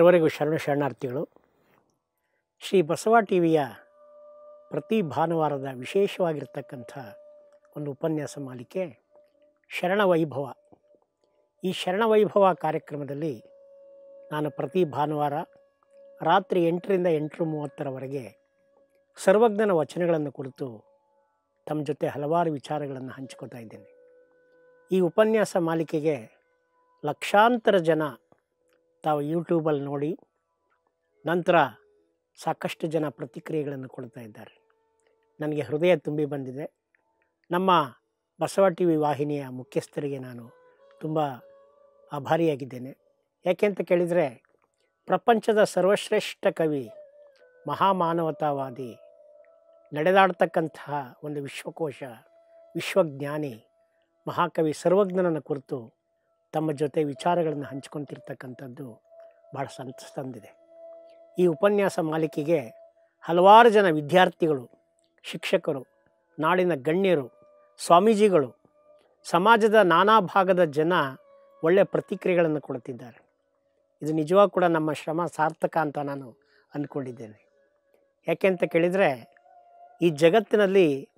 ಸರ್ವರಿಗೂ ಶರಣ ಶರಣಾರ್ಥಿಗಳು, ಶ್ರೀ ಬಸವ ಟಿ ವಿಯ ಪ್ರತಿ ಭಾನುವಾರದ ವಿಶೇಷವಾಗಿರ್ತಕ್ಕಂಥ ಒಂದು ಉಪನ್ಯಾಸ ಮಾಲಿಕೆ, ಶರಣ ವೈಭವ. ಈ ಶರಣ ವೈಭವ ಕಾರ್ಯಕ್ರಮದಲ್ಲಿ ನಾನು ಪ್ರತಿ ಭಾನುವಾರ ರಾತ್ರಿ ಎಂಟರಿಂದ ಎಂಟು ಮೂವತ್ತರವರೆಗೆ ಸರ್ವಜ್ಞನ ವಚನಗಳನ್ನು ಕುರಿತು ತಮ್ಮ ಜೊತೆ ಹಲವಾರು ವಿಚಾರಗಳನ್ನು ಹಂಚಿಕೊಳ್ತಾ ಇದ್ದೇನೆ. ಈ ಉಪನ್ಯಾಸ ಮಾಲಿಕೆಗೆ ಲಕ್ಷಾಂತರ ಜನ ತಾವು ಯೂಟ್ಯೂಬಲ್ಲಿ ನೋಡಿ ನಂತರ ಸಾಕಷ್ಟು ಜನ ಪ್ರತಿಕ್ರಿಯೆಗಳನ್ನು ಕೊಡ್ತಾ ಇದ್ದಾರೆ. ನನಗೆ ಹೃದಯ ತುಂಬಿ ಬಂದಿದೆ. ನಮ್ಮ ಬಸವ ಟಿ ವಿ ವಾಹಿನಿಯ ಮುಖ್ಯಸ್ಥರಿಗೆ ನಾನು ತುಂಬ ಆಭಾರಿಯಾಗಿದ್ದೇನೆ. ಯಾಕೆ ಅಂತ ಕೇಳಿದರೆ, ಪ್ರಪಂಚದ ಸರ್ವಶ್ರೇಷ್ಠ ಕವಿ, ಮಹಾಮಾನವತಾವಾದಿ, ನಡೆದಾಡ್ತಕ್ಕಂತಹ ಒಂದು ವಿಶ್ವಕೋಶ, ವಿಶ್ವಜ್ಞಾನಿ, ಮಹಾಕವಿ ಸರ್ವಜ್ಞನನ್ನು ಕುರಿತು ತಮ್ಮ ಜೊತೆ ವಿಚಾರಗಳನ್ನು ಹಂಚ್ಕೊತಿರ್ತಕ್ಕಂಥದ್ದು ಭಾಳ ಸಂತಸ ತಂದಿದೆ. ಈ ಉಪನ್ಯಾಸ ಮಾಲಿಕೆಗೆ ಹಲವಾರು ಜನ ವಿದ್ಯಾರ್ಥಿಗಳು, ಶಿಕ್ಷಕರು, ನಾಡಿನ ಗಣ್ಯರು, ಸ್ವಾಮೀಜಿಗಳು, ಸಮಾಜದ ನಾನಾ ಭಾಗದ ಜನ ಒಳ್ಳೆಯ ಪ್ರತಿಕ್ರಿಯೆಗಳನ್ನು ಕೊಡುತ್ತಿದ್ದಾರೆ. ಇದು ನಿಜವಾಗ ಕೂಡ ನಮ್ಮ ಶ್ರಮ ಸಾರ್ಥಕ ಅಂತ ನಾನು ಅಂದ್ಕೊಂಡಿದ್ದೇನೆ ಯಾಕೆ ಅಂತ ಕೇಳಿದರೆ, ಈ ಜಗತ್ತಿನಲ್ಲಿ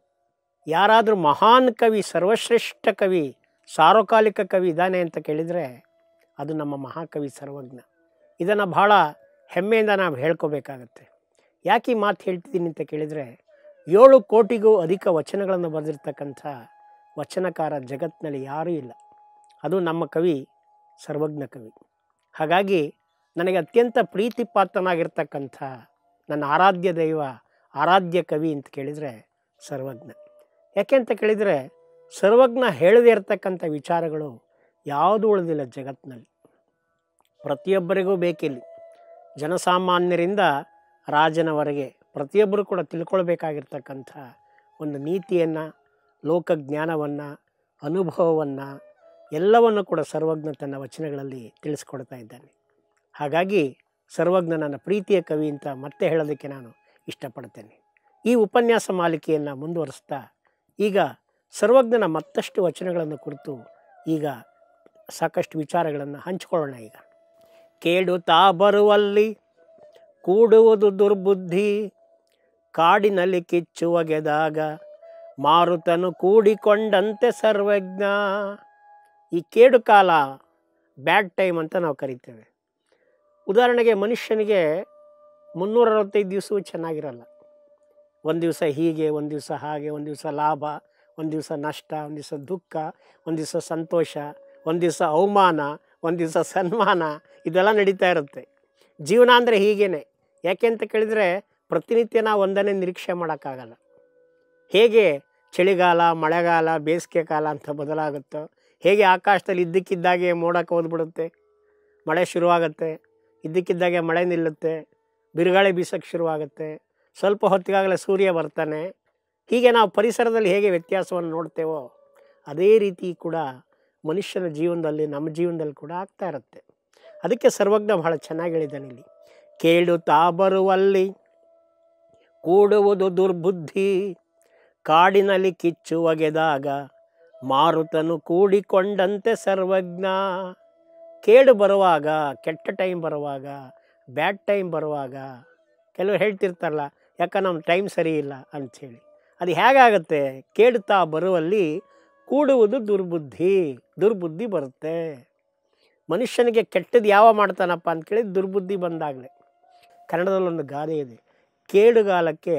ಯಾರಾದರೂ ಮಹಾನ್ ಕವಿ, ಸರ್ವಶ್ರೇಷ್ಠ ಕವಿ ಸಾರ್ವಕಾಲಿಕ ಕವಿ ಇದ್ದಾನೆ ಅಂತ ಕೇಳಿದರೆ ಅದು ನಮ್ಮ ಮಹಾಕವಿ ಸರ್ವಜ್ಞ. ಇದನ್ನು ಭಾಳ ಹೆಮ್ಮೆಯಿಂದ ನಾವು ಹೇಳ್ಕೋಬೇಕಾಗತ್ತೆ. ಯಾಕೆ ಈ ಮಾತು ಹೇಳ್ತಿದ್ದೀನಿ ಅಂತ ಕೇಳಿದರೆ, ಏಳು ಕೋಟಿಗೂ ಅಧಿಕ ವಚನಗಳನ್ನು ಬರೆದಿರ್ತಕ್ಕಂಥ ವಚನಕಾರ ಜಗತ್ತಿನಲ್ಲಿ ಯಾರೂ ಇಲ್ಲ. ಅದು ನಮ್ಮ ಕವಿ, ಸರ್ವಜ್ಞ ಕವಿ. ಹಾಗಾಗಿ ನನಗೆ ಅತ್ಯಂತ ಪ್ರೀತಿ ಪಾತ್ರನಾಗಿರ್ತಕ್ಕಂಥ ನನ್ನ ಆರಾಧ್ಯ ದೈವ, ಆರಾಧ್ಯ ಕವಿ ಅಂತ ಕೇಳಿದರೆ ಸರ್ವಜ್ಞ. ಯಾಕೆ ಅಂತ ಕೇಳಿದರೆ ಸರ್ವಜ್ಞ ಹೇಳದೇ ಇರತಕ್ಕಂಥ ವಿಚಾರಗಳು ಯಾವುದೂ ಉಳಿದಿಲ್ಲ ಜಗತ್ತಿನಲ್ಲಿ. ಪ್ರತಿಯೊಬ್ಬರಿಗೂ ಬೇಕಿಲ್ಲಿ. ಜನಸಾಮಾನ್ಯರಿಂದ ರಾಜನವರೆಗೆ ಪ್ರತಿಯೊಬ್ಬರು ಕೂಡ ತಿಳ್ಕೊಳ್ಬೇಕಾಗಿರ್ತಕ್ಕಂಥ ಒಂದು ನೀತಿಯನ್ನು, ಲೋಕಜ್ಞಾನವನ್ನು, ಅನುಭವವನ್ನು ಎಲ್ಲವನ್ನು ಕೂಡ ಸರ್ವಜ್ಞ ತನ್ನ ವಚನಗಳಲ್ಲಿ ತಿಳಿಸ್ಕೊಡ್ತಾ ಇದ್ದಾನೆ. ಹಾಗಾಗಿ ಸರ್ವಜ್ಞ ನನ್ನ ಪ್ರೀತಿಯ ಕವಿ ಅಂತ ಮತ್ತೆ ಹೇಳೋದಕ್ಕೆ ನಾನು ಇಷ್ಟಪಡ್ತೇನೆ. ಈ ಉಪನ್ಯಾಸ ಮಾಲಿಕೆಯನ್ನು ಮುಂದುವರಿಸ್ತಾ ಈಗ ಸರ್ವಜ್ಞನ ಮತ್ತಷ್ಟು ವಚನಗಳನ್ನು ಕುರಿತು ಈಗ ಸಾಕಷ್ಟು ವಿಚಾರಗಳನ್ನು ಹಂಚಿಕೊಳ್ಳೋಣ ಈಗ. ಕೇಳುತ್ತಾ ಬರುವಲ್ಲಿ ಕೂಡುವುದು ದುರ್ಬುದ್ಧಿ, ಕಾಡಿನಲ್ಲಿ ಕಿಚ್ಚು ಒಗೆದಾಗ ಮಾರುತನು ಕೂಡಿಕೊಂಡಂತೆ ಸರ್ವಜ್ಞ. ಈ ಕೇಡು ಕಾಲ ಬ್ಯಾಡ್ ಟೈಮ್ ಅಂತ ನಾವು ಕರಿತೇವೆ. ಉದಾಹರಣೆಗೆ ಮನುಷ್ಯನಿಗೆ ಮುನ್ನೂರ ಅರವತ್ತೈದು ದಿವಸವೂ ಚೆನ್ನಾಗಿರಲ್ಲ. ಒಂದು ದಿವಸ ಹೀಗೆ, ಒಂದು ದಿವಸ ಹಾಗೆ, ಒಂದು ದಿವಸ ಲಾಭ. ಒಂದು ದಿವಸ ನಷ್ಟ, ಒಂದು ದಿವಸ ದುಃಖ, ಒಂದು ದಿವಸ ಸಂತೋಷ, ಒಂದು ದಿವಸ ಅವಮಾನ, ಒಂದು ದಿವಸ ಸನ್ಮಾನ, ಇದೆಲ್ಲ ನಡೀತಾ ಇರುತ್ತೆ. ಜೀವನ ಅಂದರೆ ಹೀಗೇ ಯಾಕೆ ಅಂತ ಕೇಳಿದರೆ ಪ್ರತಿನಿತ್ಯ ನಾವು ಒಂದನ್ನೇ ನಿರೀಕ್ಷೆ ಮಾಡೋಕ್ಕಾಗಲ್ಲ. ಹೇಗೆ ಚಳಿಗಾಲ, ಮಳೆಗಾಲ, ಬೇಸಿಗೆ ಕಾಲ ಅಂತ ಬದಲಾಗುತ್ತೋ, ಹೇಗೆ ಆಕಾಶದಲ್ಲಿ ಇದ್ದಕ್ಕಿದ್ದಾಗೆ ಮೋಡಕ್ಕೆ ಹೋದ್ಬಿಡುತ್ತೆ, ಮಳೆ ಶುರುವಾಗುತ್ತೆ, ಇದ್ದಕ್ಕಿದ್ದಾಗೆ ಮಳೆ ನಿಲ್ಲುತ್ತೆ, ಬಿರುಗಾಳಿ ಬೀಸೋಕ್ಕೆ ಶುರುವಾಗುತ್ತೆ, ಸ್ವಲ್ಪ ಹೊತ್ತಿಗಾಗಲೇ ಸೂರ್ಯ ಬರ್ತಾನೆ ಹೀಗೆ ನಾವು ಪರಿಸರದಲ್ಲಿ ಹೇಗೆ ವ್ಯತ್ಯಾಸವನ್ನು ನೋಡ್ತೇವೋ ಅದೇ ರೀತಿ ಕೂಡ ಮನುಷ್ಯನ ಜೀವನದಲ್ಲಿ ನಮ್ಮ ಜೀವನದಲ್ಲಿ ಕೂಡ ಆಗ್ತಾ ಇರುತ್ತೆ. ಅದಕ್ಕೆ ಸರ್ವಜ್ಞ ಬಹಳ ಚೆನ್ನಾಗಿ ಹೇಳಿದ್ದಾನೆ ಇಲ್ಲಿ. ಕೇಳುತ್ತಾ ಬರುವಲ್ಲಿ, ಕೂಡುವುದು ದುರ್ಬುದ್ಧಿ, ಕಾಡಿನಲ್ಲಿ ಕಿಚ್ಚು ಒಗೆದಾಗ ಮಾರುತನು ಕೂಡಿಕೊಂಡಂತೆ ಸರ್ವಜ್ಞ. ಕೇಡು ಬರುವಾಗ, ಕೆಟ್ಟ ಟೈಮ್ ಬರುವಾಗ, ಬ್ಯಾಡ್ ಟೈಮ್ ಬರುವಾಗ ಕೆಲವರು ಹೇಳ್ತಿರ್ತಾರಲ್ಲ, ಯಾಕೆ ನಮ್ಮ ಟೈಮ್ ಸರಿ ಇಲ್ಲ ಅಂಥೇಳಿ. ಅದು ಹೇಗಾಗತ್ತೆ? ಕೇಳ್ತಾ ಬರುವಲ್ಲಿ ಕೂಡುವುದು ದುರ್ಬುದ್ಧಿ ದುರ್ಬುದ್ಧಿ ಬರುತ್ತೆ. ಮನುಷ್ಯನಿಗೆ ಕೆಟ್ಟದ್ದು ಯಾವ ಮಾಡ್ತಾನಪ್ಪ ಅಂತ ಕೇಳಿ ದುರ್ಬುದ್ಧಿ ಬಂದಾಗಲೇ. ಕನ್ನಡದಲ್ಲೊಂದು ಗಾದೆ ಇದೆ. ಕೇಡುಗಾಲಕ್ಕೆ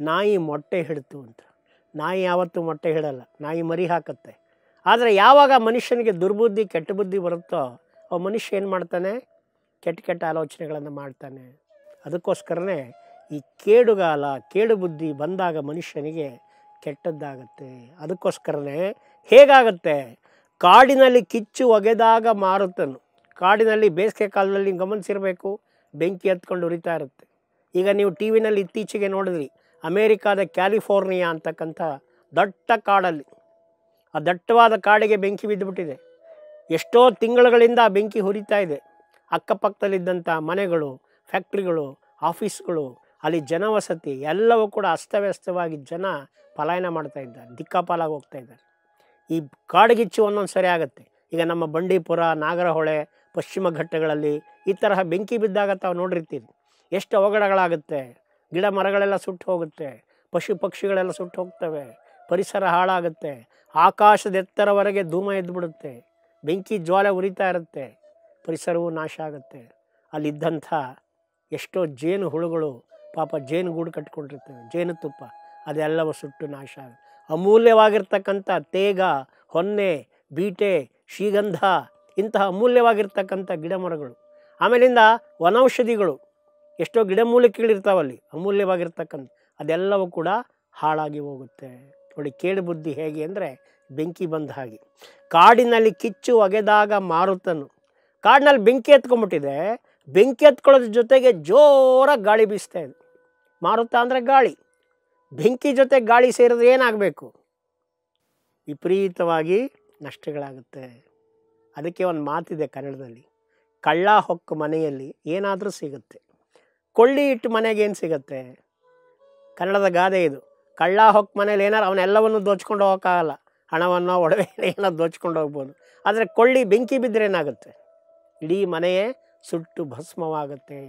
ನಾಯಿ ಮೊಟ್ಟೆ ಹಿಡಿತು ಅಂತ. ನಾಯಿ ಯಾವತ್ತೂ ಮೊಟ್ಟೆ ಹಿಡಲ್ಲ, ನಾಯಿ ಮರಿ ಹಾಕತ್ತೆ. ಆದರೆ ಯಾವಾಗ ಮನುಷ್ಯನಿಗೆ ದುರ್ಬುದ್ಧಿ, ಕೆಟ್ಟ ಬುದ್ಧಿ ಬರುತ್ತೋ, ಆ ಮನುಷ್ಯ ಏನು ಮಾಡ್ತಾನೆ? ಕೆಟ್ಟ ಕೆಟ್ಟ ಆಲೋಚನೆಗಳನ್ನು ಮಾಡ್ತಾನೆ. ಅದಕ್ಕೋಸ್ಕರನೇ ಈ ಕೇಡುಗಾಲ ಕೇಡು ಬುದ್ಧಿ ಬಂದಾಗ ಮನುಷ್ಯನಿಗೆ ಕೆಟ್ಟದ್ದಾಗತ್ತೆ. ಅದಕ್ಕೋಸ್ಕರನೇ ಹೇಗಾಗುತ್ತೆ? ಕಾಡಿನಲ್ಲಿ ಕಿಚ್ಚು ಒಗೆದಾಗ ಮಾರುತ್ತನು. ಕಾಡಿನಲ್ಲಿ ಬೇಸಿಗೆ ಕಾಲದಲ್ಲಿ ಗಮನಿಸಿರಬೇಕು. ಬೆಂಕಿ ಹತ್ಕೊಂಡು ಉರಿತಾ ಇರುತ್ತೆ. ಈಗ ನೀವು ಟಿ ವಿನಲ್ಲಿ ಇತ್ತೀಚೆಗೆ ನೋಡಿದ್ರಿ, ಅಮೇರಿಕಾದ ಕ್ಯಾಲಿಫೋರ್ನಿಯಾ ಅಂತಕ್ಕಂಥ ದಟ್ಟ ಕಾಡಲ್ಲಿ. ಆ ದಟ್ಟವಾದ ಕಾಡಿಗೆ ಬೆಂಕಿ ಬಿದ್ದುಬಿಟ್ಟಿದೆ. ಎಷ್ಟೋ ತಿಂಗಳುಗಳಿಂದ ಬೆಂಕಿ ಹುರಿತಾ ಇದೆ. ಅಕ್ಕಪಕ್ಕದಲ್ಲಿದ್ದಂಥ ಮನೆಗಳು, ಫ್ಯಾಕ್ಟ್ರಿಗಳು, ಆಫೀಸ್ಗಳು ಅಲ್ಲಿ ಜನವಸತಿ ಎಲ್ಲವೂ ಕೂಡ ಅಸ್ತವ್ಯಸ್ತವಾಗಿ ಜನ ಪಲಾಯನ ಮಾಡ್ತಾ ಇದ್ದಾರೆ, ದಿಕ್ಕಾಪಾಲಾಗಿ ಹೋಗ್ತಾ ಇದ್ದಾರೆ. ಈ ಕಾಡುಗಿಚ್ಚು ಒಂದೊಂದು ಸರಿ ಆಗುತ್ತೆ. ಈಗ ನಮ್ಮ ಬಂಡೀಪುರ, ನಾಗರಹೊಳೆ, ಪಶ್ಚಿಮ ಘಟ್ಟಗಳಲ್ಲಿ ಈ ತರಹ ಬೆಂಕಿ ಬಿದ್ದಾಗ ತಾವು ನೋಡಿರ್ತೀರಿ. ಎಷ್ಟು ಅವಘಡಗಳಾಗುತ್ತೆ. ಗಿಡ ಮರಗಳೆಲ್ಲ ಸುಟ್ಟು ಹೋಗುತ್ತೆ. ಪಶು ಪಕ್ಷಿಗಳೆಲ್ಲ ಸುಟ್ಟು ಹೋಗ್ತವೆ. ಪರಿಸರ ಹಾಳಾಗುತ್ತೆ. ಆಕಾಶದ ಎತ್ತರವರೆಗೆ ಧೂಮ ಎದ್ದುಬಿಡುತ್ತೆ ಬೆಂಕಿ ಜ್ವಾಲೆ ಉರಿತಾ ಇರುತ್ತೆ. ಪರಿಸರವೂ ನಾಶ ಆಗುತ್ತೆ. ಅಲ್ಲಿದ್ದಂಥ ಎಷ್ಟೋ ಜೇನು ಹುಳುಗಳು ಪಾಪ ಜೇನು ಗೂಡು ಕಟ್ಕೊಂಡಿರ್ತವೆ ಜೇನುತುಪ್ಪ ಅದೆಲ್ಲವೂ ಸುಟ್ಟು ನಾಶ ಅಮೂಲ್ಯವಾಗಿರ್ತಕ್ಕಂಥ ತೇಗ, ಹೊನ್ನೆ, ಬೀಟೆ, ಶ್ರೀಗಂಧ, ಇಂತಹ ಅಮೂಲ್ಯವಾಗಿರ್ತಕ್ಕಂಥ ಗಿಡ ಮರಗಳು ಆಮೇಲಿಂದ ವನೌಷಧಿಗಳು, ಎಷ್ಟೋ ಗಿಡಮೂಲಿಕೆಗಳಿರ್ತಾವಲ್ಲಿ, ಅಮೂಲ್ಯವಾಗಿರ್ತಕ್ಕಂಥ, ಅದೆಲ್ಲವೂ ಕೂಡ ಹಾಳಾಗಿ ಹೋಗುತ್ತೆ. ನೋಡಿ ಕೇಡು ಬುದ್ಧಿ ಹೇಗೆ ಅಂದರೆ, ಬೆಂಕಿ ಬಂದ ಹಾಗೆ. ಕಾಡಿನಲ್ಲಿ ಕಿಚ್ಚು ಒಗೆದಾಗ ಮಾರುತನು. ಕಾಡಿನಲ್ಲಿ ಬೆಂಕಿ ಎತ್ಕೊಂಡ್ಬಿಟ್ಟಿದೆ ಬೆಂಕಿ ಎತ್ಕೊಳ್ಳೋದ್ರ ಜೊತೆಗೆ ಜೋರಾಗಿ ಗಾಳಿ ಬೀಸ್ತಾ ಇದೆ. ಮಾರುತ ಅಂದರೆ ಗಾಳಿ. ಬೆಂಕಿ ಜೊತೆ ಗಾಳಿ ಸೇರಿದ್ರೆ ಏನಾಗಬೇಕು? ವಿಪರೀತವಾಗಿ ನಷ್ಟಗಳಾಗುತ್ತೆ. ಅದಕ್ಕೆ ಒಂದು ಮಾತಿದೆ ಕನ್ನಡದಲ್ಲಿ. ಕಳ್ಳ ಹೊಕ್ಕು ಮನೆಯಲ್ಲಿ ಏನಾದರೂ ಸಿಗುತ್ತೆ. ಕೊಳ್ಳಿ ಇಟ್ಟು ಮನೆಗೆ ಏನು ಸಿಗುತ್ತೆ? ಕನ್ನಡದ ಗಾದೆ ಇದು. ಕಳ್ಳ ಹೊಕ್ಕ ಮನೇಲಿ ಏನಾರು ಅವನ್ನೆಲ್ಲವನ್ನು ದೋಚ್ಕೊಂಡು ಹೋಗೋಕ್ಕಾಗಲ್ಲ. ಹಣವನ್ನು ಒಡವೆ ಏನೋ ದೋಚ್ಕೊಂಡು ಹೋಗ್ಬೋದು. ಆದರೆ ಕೊಳ್ಳಿ ಬೆಂಕಿ ಬಿದ್ದರೆ ಏನಾಗುತ್ತೆ? ಇಡೀ ಮನೆಯೇ ಸುಟ್ಟು ಭಸ್ಮವಾಗುತ್ತೆ,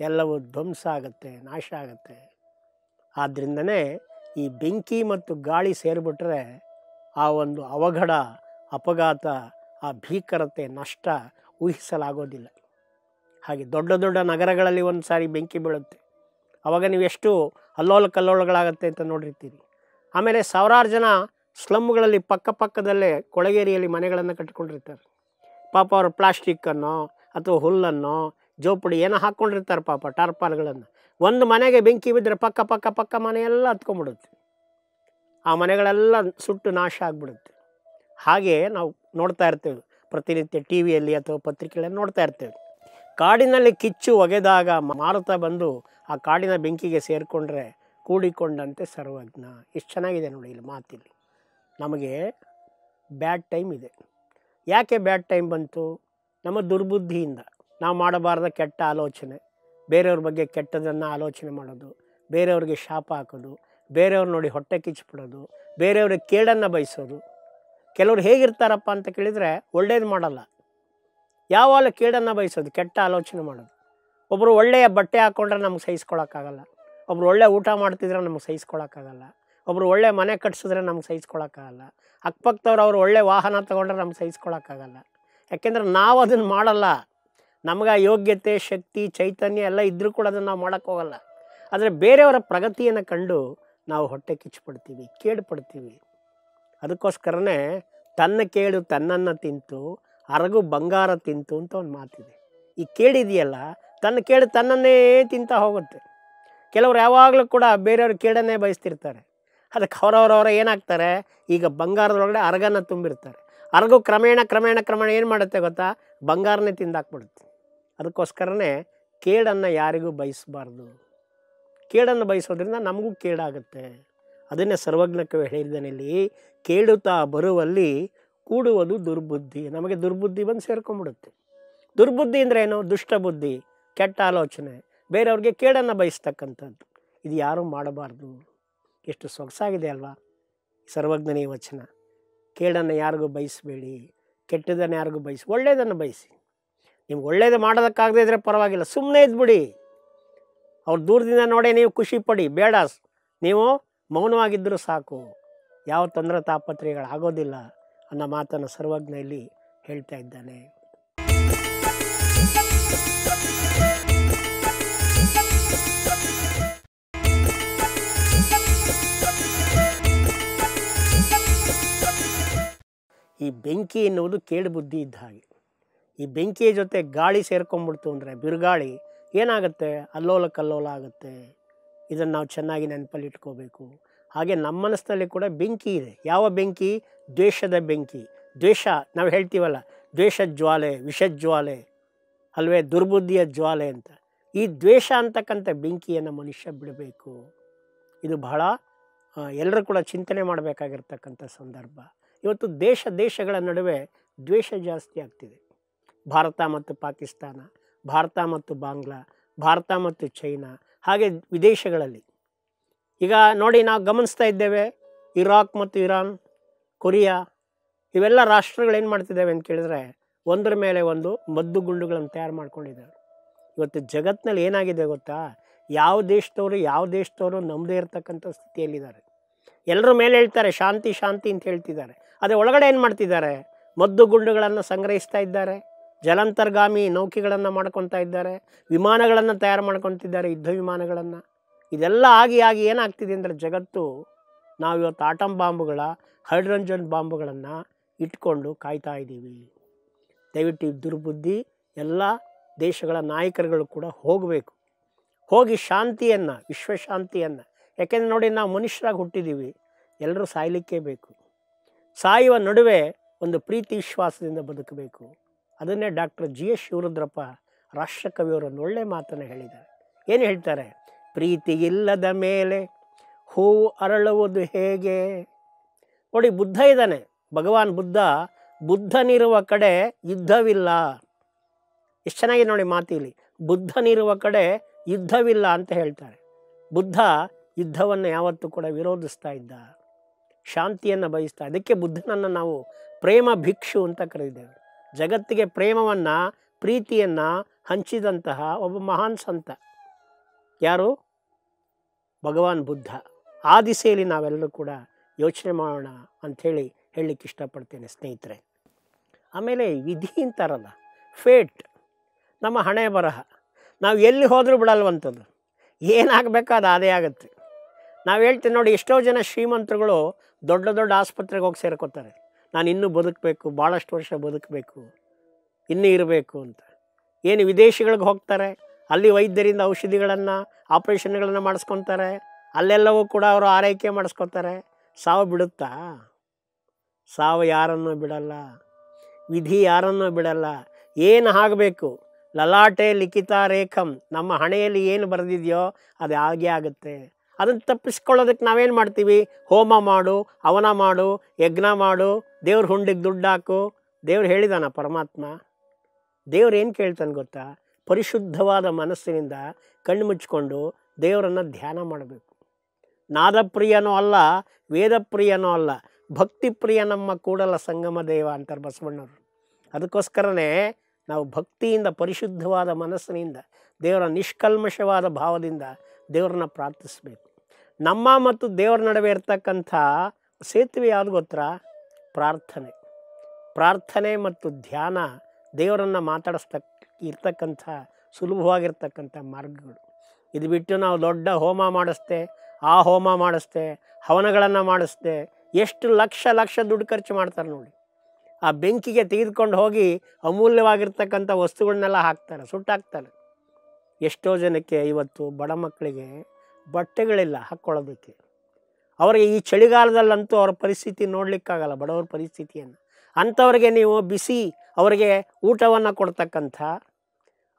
ಎಲ್ಲವೂ ಧ್ವಂಸ ಆಗುತ್ತೆ, ನಾಶ ಆಗುತ್ತೆ. ಆದ್ದರಿಂದನೇ ಈ ಬೆಂಕಿ ಮತ್ತು ಗಾಳಿ ಸೇರಿಬಿಟ್ರೆ ಆ ಒಂದು ಅವಘಡ, ಅಪಘಾತ, ಆ ಭೀಕರತೆ, ನಷ್ಟ ಊಹಿಸಲಾಗೋದಿಲ್ಲ. ಹಾಗೆ ದೊಡ್ಡ ದೊಡ್ಡ ನಗರಗಳಲ್ಲಿ ಒಂದು ಸಾರಿ ಬೆಂಕಿ ಬೀಳುತ್ತೆ. ಅವಾಗ ನೀವು ಎಷ್ಟು ಅಲ್ಲೋಲ ಕಲ್ಲೋಲಗಳಾಗತ್ತೆ ಅಂತ ನೋಡಿರ್ತೀರಿ. ಆಮೇಲೆ ಸಾವಿರಾರು ಜನ ಸ್ಲಮ್ಗಳಲ್ಲಿ ಪಕ್ಕ ಪಕ್ಕದಲ್ಲೇ ಕೊಳಗೇರಿಯಲ್ಲಿ ಮನೆಗಳನ್ನು ಕಟ್ಕೊಂಡಿರ್ತಾರೆ. ಪಾಪ ಅವರು ಪ್ಲಾಸ್ಟಿಕ್ಕನ್ನು ಅಥವಾ ಹುಲ್ಲನ್ನು ಜೋಪಡಿ ಏನೋ ಹಾಕ್ಕೊಂಡಿರ್ತಾರೆ ಪಾಪ ಟಾರ್ಪಾಲ್ಗಳನ್ನು. ಒಂದು ಮನೆಗೆ ಬೆಂಕಿ ಬಿದ್ದರೆ ಪಕ್ಕ ಪಕ್ಕ ಪಕ್ಕ ಮನೆಯೆಲ್ಲ ಹತ್ಕೊಂಡ್ಬಿಡುತ್ತೆ. ಆ ಮನೆಗಳೆಲ್ಲ ಸುಟ್ಟು ನಾಶ ಆಗಿಬಿಡುತ್ತೆ. ಹಾಗೆ ನಾವು ನೋಡ್ತಾ ಇರ್ತೇವೆ. ಪ್ರತಿನಿತ್ಯ ಟಿ ವಿಯಲ್ಲಿ ಅಥವಾ ಪತ್ರಿಕೆಗಳಲ್ಲಿ ನೋಡ್ತಾ ಇರ್ತೇವೆ. ಕಾಡಿನಲ್ಲಿ ಕಿಚ್ಚು ಒಗೆದಾಗ ಮಾರುತ ಬಂದು ಆ ಕಾಡಿನ ಬೆಂಕಿಗೆ ಸೇರಿಕೊಂಡ್ರೆ ಕೂಡಿಕೊಂಡಂತೆ ಸರ್ವಜ್ಞ. ಎಷ್ಟು ಚೆನ್ನಾಗಿದೆ ನೋಡಿ ಇಲ್ಲಿ ಮಾತಿಲ್ಲಿ. ನಮಗೆ ಬ್ಯಾಡ್ ಟೈಮ್ ಇದೆ. ಯಾಕೆ ಬ್ಯಾಡ್ ಟೈಮ್ ಬಂತು? ನಮ್ಮ ದುರ್ಬುದ್ಧಿಯಿಂದ ನಾವು ಮಾಡಬಾರ್ದ ಕೆಟ್ಟ ಆಲೋಚನೆ, ಬೇರೆಯವ್ರ ಬಗ್ಗೆ ಕೆಟ್ಟದನ್ನು ಆಲೋಚನೆ ಮಾಡೋದು, ಬೇರೆಯವ್ರಿಗೆ ಶಾಪ ಹಾಕೋದು, ಬೇರೆಯವ್ರು ನೋಡಿ ಹೊಟ್ಟೆ ಕಿಚ್ಚಿಬಿಡೋದು ಬೇರೆಯವ್ರಿಗೆ ಕೇಡನ್ನು ಬಯಸೋದು. ಕೆಲವ್ರು ಹೇಗಿರ್ತಾರಪ್ಪ ಅಂತ ಕೇಳಿದರೆ ಒಳ್ಳೇದು ಮಾಡಲ್ಲ. ಯಾವಾಗ ಕೇಡನ್ನು ಬಯಸೋದು, ಕೆಟ್ಟ ಆಲೋಚನೆ ಮಾಡೋದು. ಒಬ್ಬರು ಒಳ್ಳೆಯ ಬಟ್ಟೆ ಹಾಕ್ಕೊಂಡ್ರೆ ನಮ್ಗೆ ಸಹಿಸ್ಕೊಳೋಕ್ಕಾಗಲ್ಲ. ಒಬ್ರು ಒಳ್ಳೆ ಊಟ ಮಾಡ್ತಿದ್ರೆ ನಮ್ಗೆ ಸಹಿಸ್ಕೊಳೋಕ್ಕಾಗಲ್ಲ. ಒಬ್ಬರು ಒಳ್ಳೆ ಮನೆ ಕಟ್ಸಿದ್ರೆ ನಮ್ಗೆ ಸಹಿಸ್ಕೊಳೋಕ್ಕಾಗಲ್ಲ. ಅಕ್ಕಪಕ್ಕದವ್ರು ಅವ್ರು ಒಳ್ಳೆ ವಾಹನ ತೊಗೊಂಡ್ರೆ ನಮ್ಗೆ ಸಹಿಸ್ಕೊಳಕ್ಕಾಗಲ್ಲ. ಯಾಕೆಂದ್ರೆ ನಾವು ಅದನ್ನು ಮಾಡಲ್ಲ. ನಮ್ಗೆ ಯೋಗ್ಯತೆ ಶಕ್ತಿ, ಚೈತನ್ಯ ಎಲ್ಲ ಇದ್ದರೂ ಕೂಡ ಅದನ್ನು ನಾವು ಮಾಡೋಕ್ಕೋಗಲ್ಲ ಆದರೆ ಬೇರೆಯವರ ಪ್ರಗತಿಯನ್ನು ಕಂಡು ನಾವು ಹೊಟ್ಟೆ ಕಿಚ್ಚುಪಡ್ತೀವಿ ಕೇಳ್ಪಡ್ತೀವಿ ಅದಕ್ಕೋಸ್ಕರನೇ ತನ್ನ ಕೇಳು ತನ್ನನ್ನು ತಿಂತು, ಅರಗು ಬಂಗಾರ ತಿಂತು ಅಂತ ಒಂದು ಮಾತಿದೆ. ಈ ಕೇಳಿದೆಯಲ್ಲ ತನ್ನ ಕೇಳು ತನ್ನನ್ನೇ ತಿಂತಾ ಹೋಗುತ್ತೆ. ಕೆಲವರು ಯಾವಾಗಲೂ ಕೂಡ ಬೇರೆಯವ್ರ ಕೇಡನ್ನೇ ಬಯಸ್ತಿರ್ತಾರೆ. ಅದಕ್ಕೆ ಅವರವರವರ ಏನಾಗ್ತಾರೆ, ಈಗ ಬಂಗಾರದೊಳಗಡೆ ಅರಗನ್ನು ತುಂಬಿರ್ತಾರೆ. ಅರಗು ಕ್ರಮೇಣ ಕ್ರಮೇಣ ಕ್ರಮೇಣ ಏನು ಮಾಡುತ್ತೆ ಗೊತ್ತಾ? ಬಂಗಾರನೇ ತಿಂದಾಕ್ಬಿಡುತ್ತೆ. ಅದಕ್ಕೋಸ್ಕರನೇ ಕೇಡನ್ನು ಯಾರಿಗೂ ಬಯಸಬಾರ್ದು. ಕೇಡನ್ನು ಬಯಸೋದ್ರಿಂದ ನಮಗೂ ಕೇಡಾಗುತ್ತೆ. ಅದನ್ನೇ ಸರ್ವಜ್ಞಕ್ಕೆ ಹೇಳಿದ್ದಾನೆ ಇಲ್ಲಿ. ಕೇಳುತ್ತಾ ಬರುವಲ್ಲಿ ಕೂಡುವುದು ದುರ್ಬುದ್ಧಿ. ನಮಗೆ ದುರ್ಬುದ್ಧಿ ಬಂದು ಸೇರ್ಕೊಂಡ್ಬಿಡುತ್ತೆ ದುರ್ಬುದ್ಧಿ ಅಂದರೆ ಏನು? ದುಷ್ಟ ಬುದ್ಧಿ ಕೆಟ್ಟ ಆಲೋಚನೆ. ಬೇರೆಯವ್ರಿಗೆ ಕೇಡನ್ನು ಬಯಸ್ತಕ್ಕಂಥದ್ದು. ಇದು ಯಾರೂ ಮಾಡಬಾರ್ದು. ಎಷ್ಟು ಸೊಗಸಾಗಿದೆ ಅಲ್ವಾ? ಸರ್ವಜ್ಞನ ಈ ವಚನ. ಕೇಡನ್ನು ಯಾರಿಗೂ ಬಯಸಬೇಡಿ ಕೆಟ್ಟದನ್ನು ಯಾರಿಗೂ ಬಯಸಿ, ಒಳ್ಳೆಯದನ್ನು ಬಯಸಿ. ನಿಮ್ಗೆ ಒಳ್ಳೇದು ಮಾಡೋದಕ್ಕಾಗದೇ ಇದ್ದರೆ ಪರವಾಗಿಲ್ಲ ಸುಮ್ಮನೆ ಇದ್ಬಿಡಿ. ಅವ್ರು ದೂರದಿಂದ ನೋಡಿ ನೀವು ಖುಷಿ ಪಡಿ, ಬೇಡ. ನೀವು ಮೌನವಾಗಿದ್ದರೂ ಸಾಕು. ಯಾವ ತೊಂದರೆ ತಾಪತ್ರೆಗಳಾಗೋದಿಲ್ಲ ಅನ್ನೋ ಮಾತನ್ನು ಸರ್ವಜ್ಞ ಇಲ್ಲಿ ಹೇಳ್ತಾ ಇದ್ದಾನೆ. ಈ ಬೆಂಕಿ ಎನ್ನುವುದು ಕೇಡು ಬುದ್ಧಿ ಇದ್ದ ಹಾಗೆ. ಈ ಬೆಂಕಿಯ ಜೊತೆ ಗಾಳಿ ಸೇರ್ಕೊಂಬಿಡ್ತು ಅಂದರೆ ಬಿರುಗಾಳಿ ಏನಾಗುತ್ತೆ? ಅಲ್ಲೋಲ ಕಲ್ಲೋಲ ಆಗುತ್ತೆ. ಇದನ್ನು ನಾವು ಚೆನ್ನಾಗಿ ನೆನಪಲ್ಲಿ ಇಟ್ಕೋಬೇಕು ಹಾಗೆ ನಮ್ಮ ಮನಸ್ಸಿನಲ್ಲಿ ಕೂಡ ಬೆಂಕಿ ಇದೆ. ಯಾವ ಬೆಂಕಿ? ದ್ವೇಷದ ಬೆಂಕಿ. ದ್ವೇಷ, ನಾವು ಹೇಳ್ತೀವಲ್ಲ, ದ್ವೇಷ ಜ್ವಾಲೆ ವಿಷಜ್ವಾಲೆ ಅಲ್ವೇ? ದುರ್ಬುದ್ಧಿಯ ಜ್ವಾಲೆ ಅಂತ. ಈ ದ್ವೇಷ ಅಂತಕ್ಕಂಥ ಬೆಂಕಿಯನ್ನು ಮನುಷ್ಯ ಬಿಡಬೇಕು. ಇದು ಬಹಳ ಎಲ್ಲರೂ ಕೂಡ ಚಿಂತನೆ ಮಾಡಬೇಕಾಗಿರ್ತಕ್ಕಂಥ ಸಂದರ್ಭ. ಇವತ್ತು ದೇಶ ದೇಶಗಳ ನಡುವೆ ದ್ವೇಷ ಜಾಸ್ತಿ ಆಗ್ತಿದೆ. ಭಾರತ ಮತ್ತು ಪಾಕಿಸ್ತಾನ, ಭಾರತ ಮತ್ತು ಬಾಂಗ್ಲಾ, ಭಾರತ ಮತ್ತು ಚೈನಾ, ಹಾಗೆ ವಿದೇಶಗಳಲ್ಲಿ. ಈಗ ನೋಡಿ ನಾವು ಗಮನಿಸ್ತಾ ಇದ್ದೇವೆ, ಇರಾಕ್ ಮತ್ತು ಇರಾನ್, ಕೊರಿಯಾ, ಇವೆಲ್ಲ ರಾಷ್ಟ್ರಗಳು ಏನು ಮಾಡ್ತಿದ್ದಾವೆ ಅಂತ ಕೇಳಿದ್ರೆ ಒಂದರ ಮೇಲೆ ಒಂದು ಮದ್ದು ಗುಂಡುಗಳನ್ನು ತಯಾರು ಮಾಡ್ಕೊಂಡಿದ್ದಾರೆ. ಇವತ್ತು ಜಗತ್ತಿನಲ್ಲಿ ಏನಾಗಿದೆ ಗೊತ್ತಾ? ಯಾವ ದೇಶದವರು ಯಾವ ದೇಶದವರು ನಮ್ಮದೇ ಇರತಕ್ಕಂಥ ಸ್ಥಿತಿಯಲ್ಲಿದ್ದಾರೆ. ಎಲ್ಲರ ಮೇಲೆ ಹೇಳ್ತಾರೆ, ಶಾಂತಿ ಶಾಂತಿ ಅಂತ ಹೇಳ್ತಿದ್ದಾರೆ. ಅದೇ ಒಳಗಡೆ ಏನು ಮಾಡ್ತಿದ್ದಾರೆ? ಮದ್ದು ಗುಂಡುಗಳನ್ನು ಸಂಗ್ರಹಿಸ್ತಾ ಇದ್ದಾರೆ, ಜಲಾಂತರ್ಗಾಮಿ ನೌಕೆಗಳನ್ನು ಮಾಡ್ಕೊತಾ ಇದ್ದಾರೆ, ವಿಮಾನಗಳನ್ನು ತಯಾರು ಮಾಡ್ಕೊತಿದ್ದಾರೆ, ಯುದ್ಧ ವಿಮಾನಗಳನ್ನು. ಇದೆಲ್ಲ ಆಗಿ ಆಗಿ ಏನಾಗ್ತಿದೆ ಅಂದರೆ ಜಗತ್ತು ನಾವು ಇವತ್ತು ಆಟಮ್ ಬಾಂಬುಗಳ, ಹೈಡ್ರೋಜನ್ ಬಾಂಬುಗಳನ್ನು ಇಟ್ಕೊಂಡು ಕಾಯ್ತಾ ಇದ್ದೀವಿ. ದಯವಿಟ್ಟು ಈ ದುರ್ಬುದ್ಧಿ ಎಲ್ಲ ದೇಶಗಳ ನಾಯಕರುಗಳು ಕೂಡ ಹೋಗಬೇಕು. ಹೋಗಿ ಶಾಂತಿಯನ್ನು, ವಿಶ್ವಶಾಂತಿಯನ್ನು ಯಾಕೆಂದ್ರೆ ನೋಡಿ, ನಾವು ಮನುಷ್ಯರಾಗಿ ಹುಟ್ಟಿದ್ದೀವಿ. ಎಲ್ಲರೂ ಸಾಯಲಿಕ್ಕೇ ಬೇಕು. ಸಾಯುವ ನಡುವೆ ಒಂದು ಪ್ರೀತಿ ವಿಶ್ವಾಸದಿಂದ ಬದುಕಬೇಕು. ಅದನ್ನೇ ಡಾಕ್ಟರ್ ಜಿ ಎಸ್ ಶಿವರುದ್ರಪ್ಪ ರಾಷ್ಟ್ರಕವಿಯವರು ಒಂದು ಒಳ್ಳೆ ಮಾತನ್ನು ಹೇಳಿದ್ದಾರೆ. ಏನು ಹೇಳ್ತಾರೆ? ಪ್ರೀತಿ ಇಲ್ಲದ ಮೇಲೆ ಹೂವು ಅರಳುವುದು ಹೇಗೆ? ನೋಡಿ, ಬುದ್ಧ ಇದ್ದಾನೆ. ಭಗವಾನ್ ಬುದ್ಧ, ಬುದ್ಧನಿರುವ ಕಡೆ ಯುದ್ಧವಿಲ್ಲ. ಎಷ್ಟು ಚೆನ್ನಾಗಿದೆ ನೋಡಿ ಮಾತಿಲಿ ಬುದ್ಧನಿರುವ ಕಡೆ ಯುದ್ಧವಿಲ್ಲ ಅಂತ ಹೇಳ್ತಾರೆ. ಬುದ್ಧ ಯುದ್ಧವನ್ನು ಯಾವತ್ತೂ ಕೂಡ ವಿರೋಧಿಸ್ತಾ ಇದ್ದ, ಶಾಂತಿಯನ್ನು ಬಯಸ್ತಾ, ಅದಕ್ಕೆ ಬುದ್ಧನನ್ನು ನಾವು ಪ್ರೇಮ ಭಿಕ್ಷು ಅಂತ ಕರೆದಿದ್ದೇವೆ. ಜಗತ್ತಿಗೆ ಪ್ರೇಮವನ್ನು, ಪ್ರೀತಿಯನ್ನು ಹಂಚಿದಂತಹ ಒಬ್ಬ ಮಹಾನ್ ಸಂತ. ಯಾರು? ಭಗವಾನ್ ಬುದ್ಧ. ಆ ದಿಸೆಯಲ್ಲಿ ನಾವೆಲ್ಲರೂ ಕೂಡ ಯೋಚನೆ ಮಾಡೋಣ ಅಂಥೇಳಿ ಹೇಳಲಿಕ್ಕೆ ಇಷ್ಟಪಡ್ತೇನೆ ಸ್ನೇಹಿತರೆ. ಆಮೇಲೆ ವಿಧಿ ಅಂತಾರಲ್ಲ, ಫೇಟ್, ನಮ್ಮ ಹಣೆ ಬರಹ ನಾವು ಎಲ್ಲಿ ಹೋದರೂ ಬಿಡಲ್ವಂಥದ್ದು. ಏನಾಗಬೇಕಾದ ಅದು ಆಗುತ್ತೆ. ನಾವು ಹೇಳ್ತೀವಿ ನೋಡಿ, ಎಷ್ಟೋ ಜನ ಶ್ರೀಮಂತರುಗಳು ದೊಡ್ಡ ದೊಡ್ಡ ಆಸ್ಪತ್ರೆಗೆ ಹೋಗಿ ಸೇರ್ಕೋತಾರೆ. ನಾನು ಇನ್ನೂ ಬದುಕಬೇಕು ಭಾಳಷ್ಟು ವರ್ಷ ಬದುಕಬೇಕು, ಇನ್ನೂ ಇರಬೇಕು ಅಂತ. ಏನು ವಿದೇಶಿಗಳಿಗೆ ಹೋಗ್ತಾರೆ, ಅಲ್ಲಿ ವೈದ್ಯರಿಂದ ಔಷಧಿಗಳನ್ನು, ಆಪ್ರೇಷನ್ಗಳನ್ನು ಮಾಡಿಸ್ಕೊತಾರೆ, ಅಲ್ಲೆಲ್ಲವೂ ಕೂಡ ಅವರು ಆರೈಕೆ ಮಾಡಿಸ್ಕೊತಾರೆ. ಸಾವು ಬಿಡುತ್ತಾ? ಸಾವು ಯಾರನ್ನು ಬಿಡಲ್ಲ. ವಿಧಿ ಯಾರನ್ನು ಬಿಡಲ್ಲ. ಏನು ಆಗಬೇಕು? ಲಲಾಟೆ ಲಿಖಿತ ರೇಖಂ, ನಮ್ಮ ಹಣೆಯಲ್ಲಿ ಏನು ಬರೆದಿದೆಯೋ ಅದು ಆಗೇ ಆಗುತ್ತೆ. ಅದನ್ನು ತಪ್ಪಿಸ್ಕೊಳ್ಳೋದಕ್ಕೆ ನಾವೇನು ಮಾಡ್ತೀವಿ? ಹೋಮ ಮಾಡು, ಅವನ ಮಾಡು, ಯಜ್ಞ ಮಾಡು, ದೇವ್ರ ಹುಂಡಿಗೆ ದುಡ್ಡು ಹಾಕು. ದೇವ್ರು ಹೇಳಿದಾನ ಪರಮಾತ್ಮ. ದೇವ್ರು ಏನು ಕೇಳ್ತಾನೆ ಗೊತ್ತಾ? ಪರಿಶುದ್ಧವಾದ ಮನಸ್ಸಿನಿಂದ ಕಣ್ಣು ಮುಚ್ಕೊಂಡು ದೇವರನ್ನು ಧ್ಯಾನ ಮಾಡಬೇಕು. ನಾದಪ್ರಿಯನೂ ಅಲ್ಲ, ವೇದಪ್ರಿಯನೂ ಅಲ್ಲ, ಭಕ್ತಿಪ್ರಿಯ ನಮ್ಮ ಕೂಡಲ ಸಂಗಮ ದೇವ ಅಂತಾರೆ ಬಸವಣ್ಣವರು. ಅದಕ್ಕೋಸ್ಕರನೇ ನಾವು ಭಕ್ತಿಯಿಂದ ಪರಿಶುದ್ಧವಾದ ಮನಸ್ಸಿನಿಂದ ದೇವರ ನಿಷ್ಕಲ್ಮಶವಾದ ಭಾವದಿಂದ ದೇವರನ್ನ ಪ್ರಾರ್ಥಿಸಬೇಕು. ನಮ್ಮ ಮತ್ತು ದೇವರ ನಡುವೆ ಇರ್ತಕ್ಕಂಥ ಸೇತುವೆ ಯಾವುದು ಗೊತ್ತಾ? ಪ್ರಾರ್ಥನೆ. ಪ್ರಾರ್ಥನೆ ಮತ್ತು ಧ್ಯಾನ ದೇವರನ್ನು ಮಾತಾಡಿಸ್ತಕ್ಕ ಇರ್ತಕ್ಕಂಥ, ಸುಲಭವಾಗಿರ್ತಕ್ಕಂಥ ಮಾರ್ಗಗಳು. ಇದು ಬಿಟ್ಟು ನಾವು ದೊಡ್ಡ ಹೋಮ ಮಾಡಿಸ್ದೆ, ಆ ಹೋಮ ಮಾಡಿಸ್ದೆ, ಹವನಗಳನ್ನು ಮಾಡಿಸ್ದೆ, ಎಷ್ಟು ಲಕ್ಷ ಲಕ್ಷ ದುಡ್ಡು ಖರ್ಚು ಮಾಡ್ತಾರೆ ನೋಡಿ. ಆ ಬೆಂಕಿಗೆ ತೆಗೆದುಕೊಂಡು ಹೋಗಿ ಅಮೂಲ್ಯವಾಗಿರ್ತಕ್ಕಂಥ ವಸ್ತುಗಳನ್ನೆಲ್ಲ ಹಾಕ್ತಾರೆ, ಸುಟ್ಟಾಕ್ತಾರೆ. ಎಷ್ಟೋ ಜನಕ್ಕೆ ಇವತ್ತು ಬಡ ಮಕ್ಕಳಿಗೆ ಬಟ್ಟೆಗಳಿಲ್ಲ ಹಾಕ್ಕೊಳ್ಳೋದಕ್ಕೆ. ಅವರಿಗೆ ಈ ಚಳಿಗಾಲದಲ್ಲಂತೂ ಅವ್ರ ಪರಿಸ್ಥಿತಿ ನೋಡಲಿಕ್ಕಾಗಲ್ಲ, ಬಡವರ ಪರಿಸ್ಥಿತಿಯನ್ನು. ಅಂಥವ್ರಿಗೆ ನೀವು ಬಿಸಿ, ಅವರಿಗೆ ಊಟವನ್ನು ಕೊಡ್ತಕ್ಕಂಥ,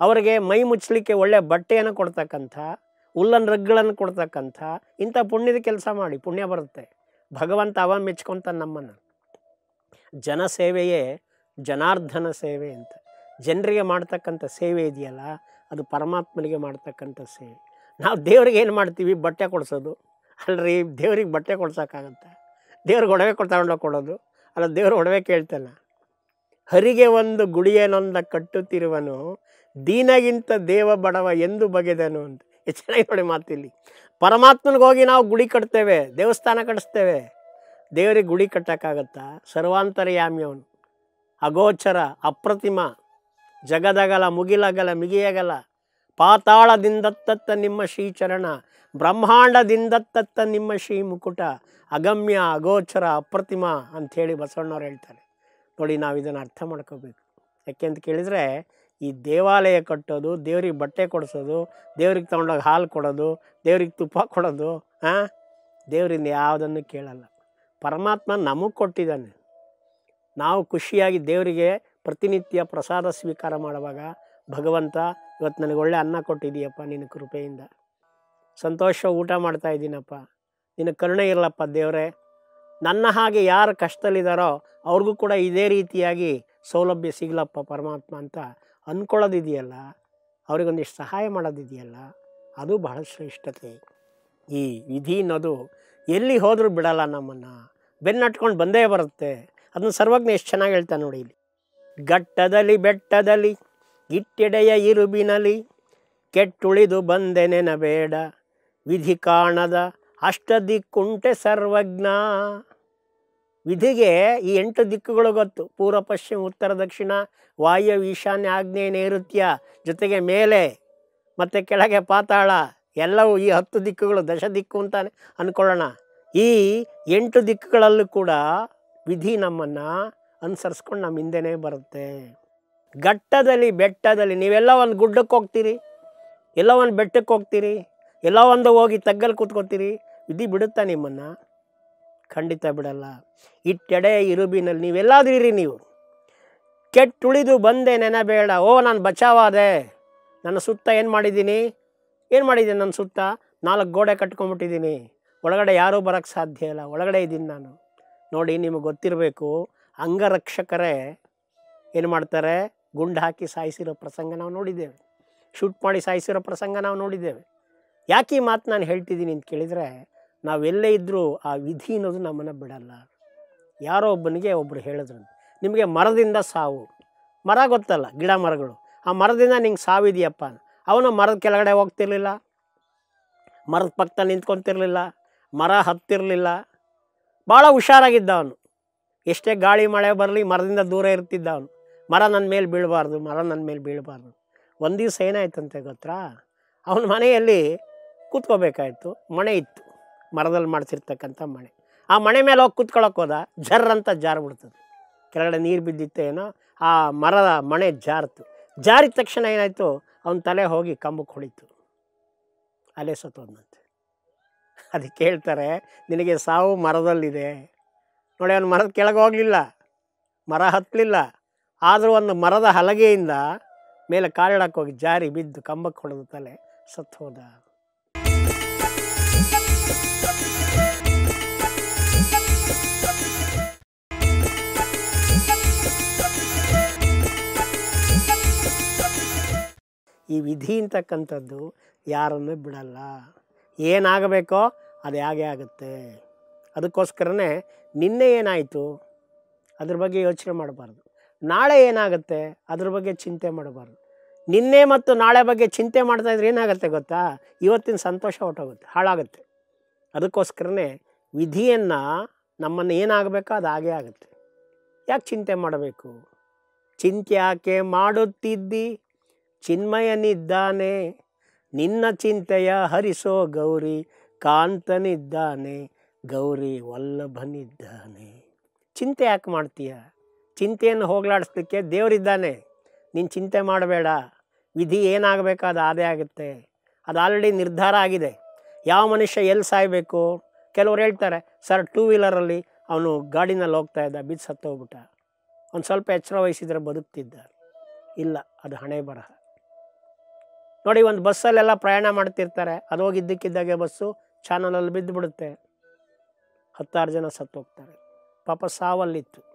ಅವರಿಗೆ ಮೈ ಮುಚ್ಚಲಿಕ್ಕೆ ಒಳ್ಳೆಯ ಬಟ್ಟೆಯನ್ನು ಕೊಡ್ತಕ್ಕಂಥ, ಉಲ್ಲನ್ ರಗ್ಗಳನ್ನು ಕೊಡ್ತಕ್ಕಂಥ, ಇಂಥ ಪುಣ್ಯದ ಕೆಲಸ ಮಾಡಿ, ಪುಣ್ಯ ಬರುತ್ತೆ. ಭಗವಂತ ಅವ ಮೆಚ್ಕೊಂತ ನಮ್ಮನ್ನು. ಜನಸೇವೆಯೇ ಜನಾರ್ಧನ ಸೇವೆ ಅಂತ. ಜನರಿಗೆ ಮಾಡ್ತಕ್ಕಂಥ ಸೇವೆ ಇದೆಯಲ್ಲ, ಅದು ಪರಮಾತ್ಮನಿಗೆ ಮಾಡ್ತಕ್ಕಂಥ ಸೇವೆ. ನಾವು ದೇವ್ರಿಗೆ ಏನು ಮಾಡ್ತೀವಿ? ಬಟ್ಟೆ ಕೊಡಿಸೋದು. ಅಲ್ರಿ, ದೇವ್ರಿಗೆ ಬಟ್ಟೆ ಕೊಡ್ಸೋಕ್ಕಾಗತ್ತೆ? ದೇವ್ರಿಗೆ ಒಡವೆ ತಗೊಂಡೋಗಿ ಕೊಡೋದು. ಅಲ್ಲ, ದೇವ್ರ ಒಡವೆ ಕೇಳ್ತಾನೆ. ಹರಿಗೆ ಒಂದು ಗುಡಿಯೇನೊಂದ ಕಟ್ಟುತ್ತಿರುವನು, ದೀನಗಿಂತ ದೇವ ಬಡವ ಎಂದು ಬಗೆದನು ಅಂತ. ಎಷ್ಟು ಚೆನ್ನಾಗಿ ನೋಡಿ ಮಾತಿಲ್ಲಿ. ಪರಮಾತ್ಮನಿಗೆ ಹೋಗಿ ನಾವು ಗುಡಿ ಕಟ್ತೇವೆ, ದೇವಸ್ಥಾನ ಕಟ್ಟಿಸ್ತೇವೆ ದೇವರಿಗೆ ಗುಡಿ ಕಟ್ಟೋಕ್ಕಾಗತ್ತಾ? ಸರ್ವಾಂತರ್ಯಾಮಿ ಅವನು ಅಗೋಚರ, ಅಪ್ರತಿಮ. ಜಗದಗಲ, ಮುಗಿಲಗಲ, ಮಿಗಿಯಗಲ. ಪಾತಾಳದಿಂದತ್ತತ್ತ ನಿಮ್ಮ ಶ್ರೀಚರಣ, ಬ್ರಹ್ಮಾಂಡದಿಂದತ್ತತ್ತ ನಿಮ್ಮ ಶ್ರೀ ಮುಕುಟ, ಅಗಮ್ಯ, ಅಗೋಚರ, ಅಪ್ರತಿಮ ಅಂಥೇಳಿ ಬಸವಣ್ಣವ್ರು ಹೇಳ್ತಾರೆ. ನೋಡಿ ನಾವು ಇದನ್ನು ಅರ್ಥ ಮಾಡ್ಕೋಬೇಕು. ಯಾಕೆ ಅಂತ ಕೇಳಿದರೆ, ಈ ದೇವಾಲಯ ಕಟ್ಟೋದು, ದೇವ್ರಿಗೆ ಬಟ್ಟೆ ಕೊಡಿಸೋದು, ದೇವ್ರಿಗೆ ತೊಗೊಂಡೋಗಿ ಹಾಲು ಕೊಡೋದು, ದೇವ್ರಿಗೆ ತುಪ್ಪ ಕೊಡೋದು ಹಾಂ ದೇವರಿಂದ ಯಾವುದನ್ನು ಕೇಳಲ್ಲ. ಪರಮಾತ್ಮ ನಮಗೆ ಕೊಟ್ಟಿದ್ದಾನೆ. ನಾವು ಖುಷಿಯಾಗಿ ದೇವರಿಗೆ ಪ್ರತಿನಿತ್ಯ ಪ್ರಸಾದ ಸ್ವೀಕಾರ ಮಾಡುವಾಗ ಭಗವಂತ, ಇವತ್ತು ನನಗೆ ಒಳ್ಳೆ ಅನ್ನ ಕೊಟ್ಟಿದೀಯಪ್ಪ ನಿನ್ನ ಕೃಪೆಯಿಂದ. ಸಂತೋಷ ಊಟ ಮಾಡ್ತಾ ಇದ್ದೀನಪ್ಪ. ನಿನ್ನ ಕರುಣೆ ಇರಲಪ್ಪ ದೇವರೇ. ನನ್ನ ಹಾಗೆ ಯಾರು ಕಷ್ಟದಲ್ಲಿದ್ದಾರೋ ಅವ್ರಿಗೂ ಕೂಡ ಇದೇ ರೀತಿಯಾಗಿ ಸೌಲಭ್ಯ ಸಿಗಲಪ್ಪ ಪರಮಾತ್ಮ ಅಂತ ಅಂದ್ಕೊಳ್ಳೋದಿದೆಯಲ್ಲ ಅವ್ರಿಗೊಂದಿಷ್ಟು ಸಹಾಯ ಮಾಡೋದಿದೆಯಲ್ಲ ಅದು ಬಹಳ ಶ್ರೇಷ್ಠತೆ. ಈ ವಿಧಿ ಅನ್ನೋದು ಎಲ್ಲಿ ಹೋದರೂ ಬಿಡಲ್ಲ ನಮ್ಮನ್ನು. ಬೆನ್ನಟ್ಕೊಂಡು ಬಂದೇ ಬರುತ್ತೆ. ಅದನ್ನು ಸರ್ವಜ್ಞ ಎಷ್ಟು ಚೆನ್ನಾಗಿ ಹೇಳ್ತಾನೆ ನೋಡಿ ಇಲ್ಲಿ. ಗಟ್ಟದಲ್ಲಿ ಬೆಟ್ಟದಲ್ಲಿ ಇಟ್ಟೆಡೆಯ ಇರುಬಿನಲಿ ಕೆಟ್ಟುಳಿದು ಬಂದೆ ನೆನಬೇಡ ವಿಧಿ ಕಾಣದ ಅಷ್ಟದಿಕ್ಕುಂಟೆ ಸರ್ವಜ್ಞ. ವಿಧಿಗೆ ಈ ಎಂಟು ದಿಕ್ಕುಗಳು ಗೊತ್ತು. ಪೂರ್ವ, ಪಶ್ಚಿಮ, ಉತ್ತರ, ದಕ್ಷಿಣ, ವಾಯು, ಈಶಾನ್ಯ, ಆಗ್ನೇಯ, ನೈಋತ್ಯ ಜೊತೆಗೆ ಮೇಲೆ ಮತ್ತು ಕೆಳಗೆ ಪಾತಾಳ. ಎಲ್ಲವೂ ಈ ಹತ್ತು ದಿಕ್ಕುಗಳು ದಶ ದಿಕ್ಕು ಅಂತ ಅಂದ್ಕೊಳ್ಳೋಣ ಈ ಎಂಟು ದಿಕ್ಕುಗಳಲ್ಲೂ ಕೂಡ ವಿಧಿ ನಮ್ಮನ್ನು ಅನುಸರಿಸ್ಕೊಂಡು ನಮ್ಮ ಹಿಂದೆನೇ ಬರುತ್ತೆ. ಘಟ್ಟದಲ್ಲಿ, ಬೆಟ್ಟದಲ್ಲಿ, ನೀವೆಲ್ಲ ಒಂದು ಗುಡ್ಡಕ್ಕೆ ಹೋಗ್ತೀರಿ, ಎಲ್ಲ ಒಂದು ಬೆಟ್ಟಕ್ಕೆ ಹೋಗ್ತೀರಿ, ಎಲ್ಲ ಒಂದು ಹೋಗಿ ತಗ್ಗಲ್ಲಿ ಕೂತ್ಕೊತೀರಿ ವಿಧಿ ಬಿಡುತ್ತಾ ನಿಮ್ಮನ್ನು? ಖಂಡಿತ ಬಿಡಲ್ಲ. ಇಟ್ಟೆಡೆ ಇರುಬಿನಲ್ಲಿ ನೀವೆಲ್ಲಾದ್ರಿರಿ ನೀವು. ಕೆಟ್ಟುಳಿದು ಬಂದೆ ನೆನಬೇಡ. ಓ, ನಾನು ಬಚಾವಾದೆ. ನನ್ನ ಸುತ್ತ ಏನು ಮಾಡಿದ್ದೀನಿ? ಏನು ಮಾಡಿದ್ದೀನಿ ನನ್ನ ಸುತ್ತ? ನಾಲ್ಕು ಗೋಡೆ ಕಟ್ಕೊಂಬಿಟ್ಟಿದ್ದೀನಿ ಒಳಗಡೆ ಯಾರೂ ಬರೋಕ್ಕೆ ಸಾಧ್ಯ ಇಲ್ಲ. ಒಳಗಡೆ ಇದ್ದೀನಿ ನಾನು. ನೋಡಿ, ನಿಮಗೆ ಗೊತ್ತಿರಬೇಕು, ಅಂಗರಕ್ಷಕರೇ ಏನು ಮಾಡ್ತಾರೆ? ಗುಂಡು ಹಾಕಿ ಸಾಯಿಸಿರೋ ಪ್ರಸಂಗ ನಾವು ನೋಡಿದ್ದೇವೆ. ಶೂಟ್ ಮಾಡಿ ಸಾಯಿಸಿರೋ ಪ್ರಸಂಗ ನಾವು ನೋಡಿದ್ದೇವೆ. ಯಾಕೆ ಈ ಮಾತು ನಾನು ಹೇಳ್ತಿದ್ದೀನಿ ಅಂತ ಕೇಳಿದರೆ, ನಾವೆಲ್ಲೇ ಇದ್ದರೂ ಆ ವಿಧಿ ಅನ್ನೋದು ನಮ್ಮನ್ನು ಬಿಡಲ್ಲ. ಯಾರೋ ಒಬ್ಬನಿಗೆ ಒಬ್ಬರು ಹೇಳಿದ್ರು ನಿಮಗೆ ಮರದಿಂದ ಸಾವು. ಮರ ಗೊತ್ತಲ್ಲ, ಗಿಡ ಮರಗಳು. ಆ ಮರದಿಂದ ನಿಂಗೆ ಸಾವಿದೆಯಪ್ಪ ಅವನು ಮರದ ಕೆಳಗಡೆ ಹೋಗ್ತಿರ್ಲಿಲ್ಲ. ಮರದ ಪಕ್ಕದಲ್ಲಿ ನಿಂತ್ಕೊತಿರ್ಲಿಲ್ಲ. ಮರ ಹತ್ತಿರಲಿಲ್ಲ. ಭಾಳ ಹುಷಾರಾಗಿದ್ದ ಅವನು ಎಷ್ಟೇ ಗಾಳಿ, ಮಳೆ ಬರಲಿ ಮರದಿಂದ ದೂರ ಇರ್ತಿದ್ದ ಅವನು ಮರ ನನ್ನ ಮೇಲೆ ಬೀಳಬಾರ್ದು, ಮರ ನನ್ನ ಮೇಲೆ ಬೀಳಬಾರ್ದು. ಒಂದು ದಿವಸ ಏನಾಯ್ತಂತೆ ಗೊತ್ತಾ? ಅವನ ಮನೆಯಲ್ಲಿ ಕೂತ್ಕೋಬೇಕಾಯ್ತು, ಮಣೆ ಇತ್ತು. ಮರದಲ್ಲಿ ಮಾಡಿಸಿರ್ತಕ್ಕಂಥ ಮಣೆ. ಆ ಮಣೆ ಮೇಲೆ ಹೋಗಿ ಕೂತ್ಕೊಳ್ಳೋಕೆ ಹೋದ ಜರ್ ಅಂತ ಜಾರ್ಬಿಡ್ತದೆ ಕೆಳಗಡೆ ನೀರು ಬಿದ್ದಿತ್ತೇನೋ ಆ ಮರದ ಮಣೆ ಜಾರ್ತು. ಜಾರಿದ ತಕ್ಷಣ ಏನಾಯಿತು, ಅವನ ತಲೆ ಹೋಗಿ ಕಂಬಕ್ಕೆ ಹೊಳಿತು ಅಲ್ಲೇ ಸತ್ತೋದಂತೆ ಅದಕ್ಕೆ ಹೇಳ್ತಾರೆ, ನಿನಗೆ ಸಾವು ಮರದಲ್ಲಿದೆ. ನೋಡಿ, ಅವನು ಮರದ ಕೆಳಗೆ ಹೋಗಲಿಲ್ಲ. ಮರ ಹತ್ತಲಿಲ್ಲ ಆದರೂ ಒಂದು ಮರದ ಹಲಗೆಯಿಂದ ಮೇಲೆ ಕಾಲಿಡಕ್ಕೆ ಹೋಗಿ ಜಾರಿ ಬಿದ್ದು ಕಂಬಕ್ಕೆ ಹೊಡೆದ ತಲೆ ಸತ್ತು ಹೋದ. ಈ ವಿಧಿ ಅಂತಕ್ಕಂಥದ್ದು ಯಾರನ್ನು ಬಿಡಲ್ಲ. ಏನಾಗಬೇಕೋ ಅದು ಹೇಗೆ ಆಗುತ್ತೆ. ಅದಕ್ಕೋಸ್ಕರನೇ ನಿನ್ನೆ ಏನಾಯಿತು? ಅದ್ರ ಬಗ್ಗೆ ಯೋಚನೆ ಮಾಡಬಾರ್ದು. ನಾಳೆ ಏನಾಗುತ್ತೆ? ಅದ್ರ ಬಗ್ಗೆ ಚಿಂತೆ ಮಾಡಬಾರ್ದು. ನಿನ್ನೆ ಮತ್ತು ನಾಳೆ ಬಗ್ಗೆ ಚಿಂತೆ ಮಾಡ್ತಾ ಇದ್ರೆ ಏನಾಗುತ್ತೆ ಗೊತ್ತಾ? ಇವತ್ತಿನ ಸಂತೋಷ ಹೊಟ್ಟೋಗುತ್ತೆ ಹಾಳಾಗುತ್ತೆ. ಅದಕ್ಕೋಸ್ಕರನೇ ವಿಧಿಯನ್ನು ನಮ್ಮನ್ನು ಏನಾಗಬೇಕೋ ಅದು ಹಾಗೇ ಆಗುತ್ತೆ. ಯಾಕೆ ಚಿಂತೆ ಮಾಡಬೇಕು? ಚಿಂತೆ ಯಾಕೆ ಮಾಡುತ್ತಿದ್ದಿ? ಚಿನ್ಮಯನಿದ್ದಾನೆ. ನಿನ್ನ ಚಿಂತೆಯ ಹರಿಸೋ ಗೌರಿ ಕಾಂತನಿದ್ದಾನೆ. ಗೌರಿ ವಲ್ಲಭನಿದ್ದಾನೆ. ಚಿಂತೆ ಯಾಕೆ ಮಾಡ್ತೀಯ? ಚಿಂತೆಯನ್ನು ಹೋಗಲಾಡಿಸ್ಲಿಕ್ಕೆ ದೇವರಿದ್ದಾನೆ. ನೀನು ಚಿಂತೆ ಮಾಡಬೇಡ. ವಿಧಿ ಏನಾಗಬೇಕು ಅದು ಅದೇ ಆಗುತ್ತೆ. ಅದು ಆಲ್ರೆಡಿ ನಿರ್ಧಾರ ಆಗಿದೆ. ಯಾವ ಮನುಷ್ಯ ಎಲ್ಲಿ ಸಾಯಬೇಕು? ಕೆಲವ್ರು ಹೇಳ್ತಾರೆ ಸರ್ ಟೂ ವೀಲರಲ್ಲಿ ಅವನು ಗಾಡಿನಲ್ಲಿ ಹೋಗ್ತಾ ಇದ್ದ ಬಿದ್ದು ಸತ್ತೋಗ್ಬಿಟ್ಟ ಒಂದು ಸ್ವಲ್ಪ ಎಚ್ಚರ ವಹಿಸಿದರೆ ಬದುಕ್ತಿದ್ದ. ಇಲ್ಲ, ಅದು ಹಣೆ ಬರಹ. ನೋಡಿ, ಒಂದು ಬಸ್ಸಲ್ಲೆಲ್ಲ ಪ್ರಯಾಣ ಮಾಡ್ತಿರ್ತಾರೆ. ಅದು ಹೋಗಿ ಇದ್ದಕ್ಕಿದ್ದಾಗೆ ಬಸ್ಸು ಚಾನಲಲ್ಲಿ ಬಿದ್ದುಬಿಡುತ್ತೆ. ಹತ್ತಾರು ಜನ ಸತ್ತೋಗ್ತಾರೆ. ಪಾಪ ಸಾವಲ್ಲಿತ್ತು.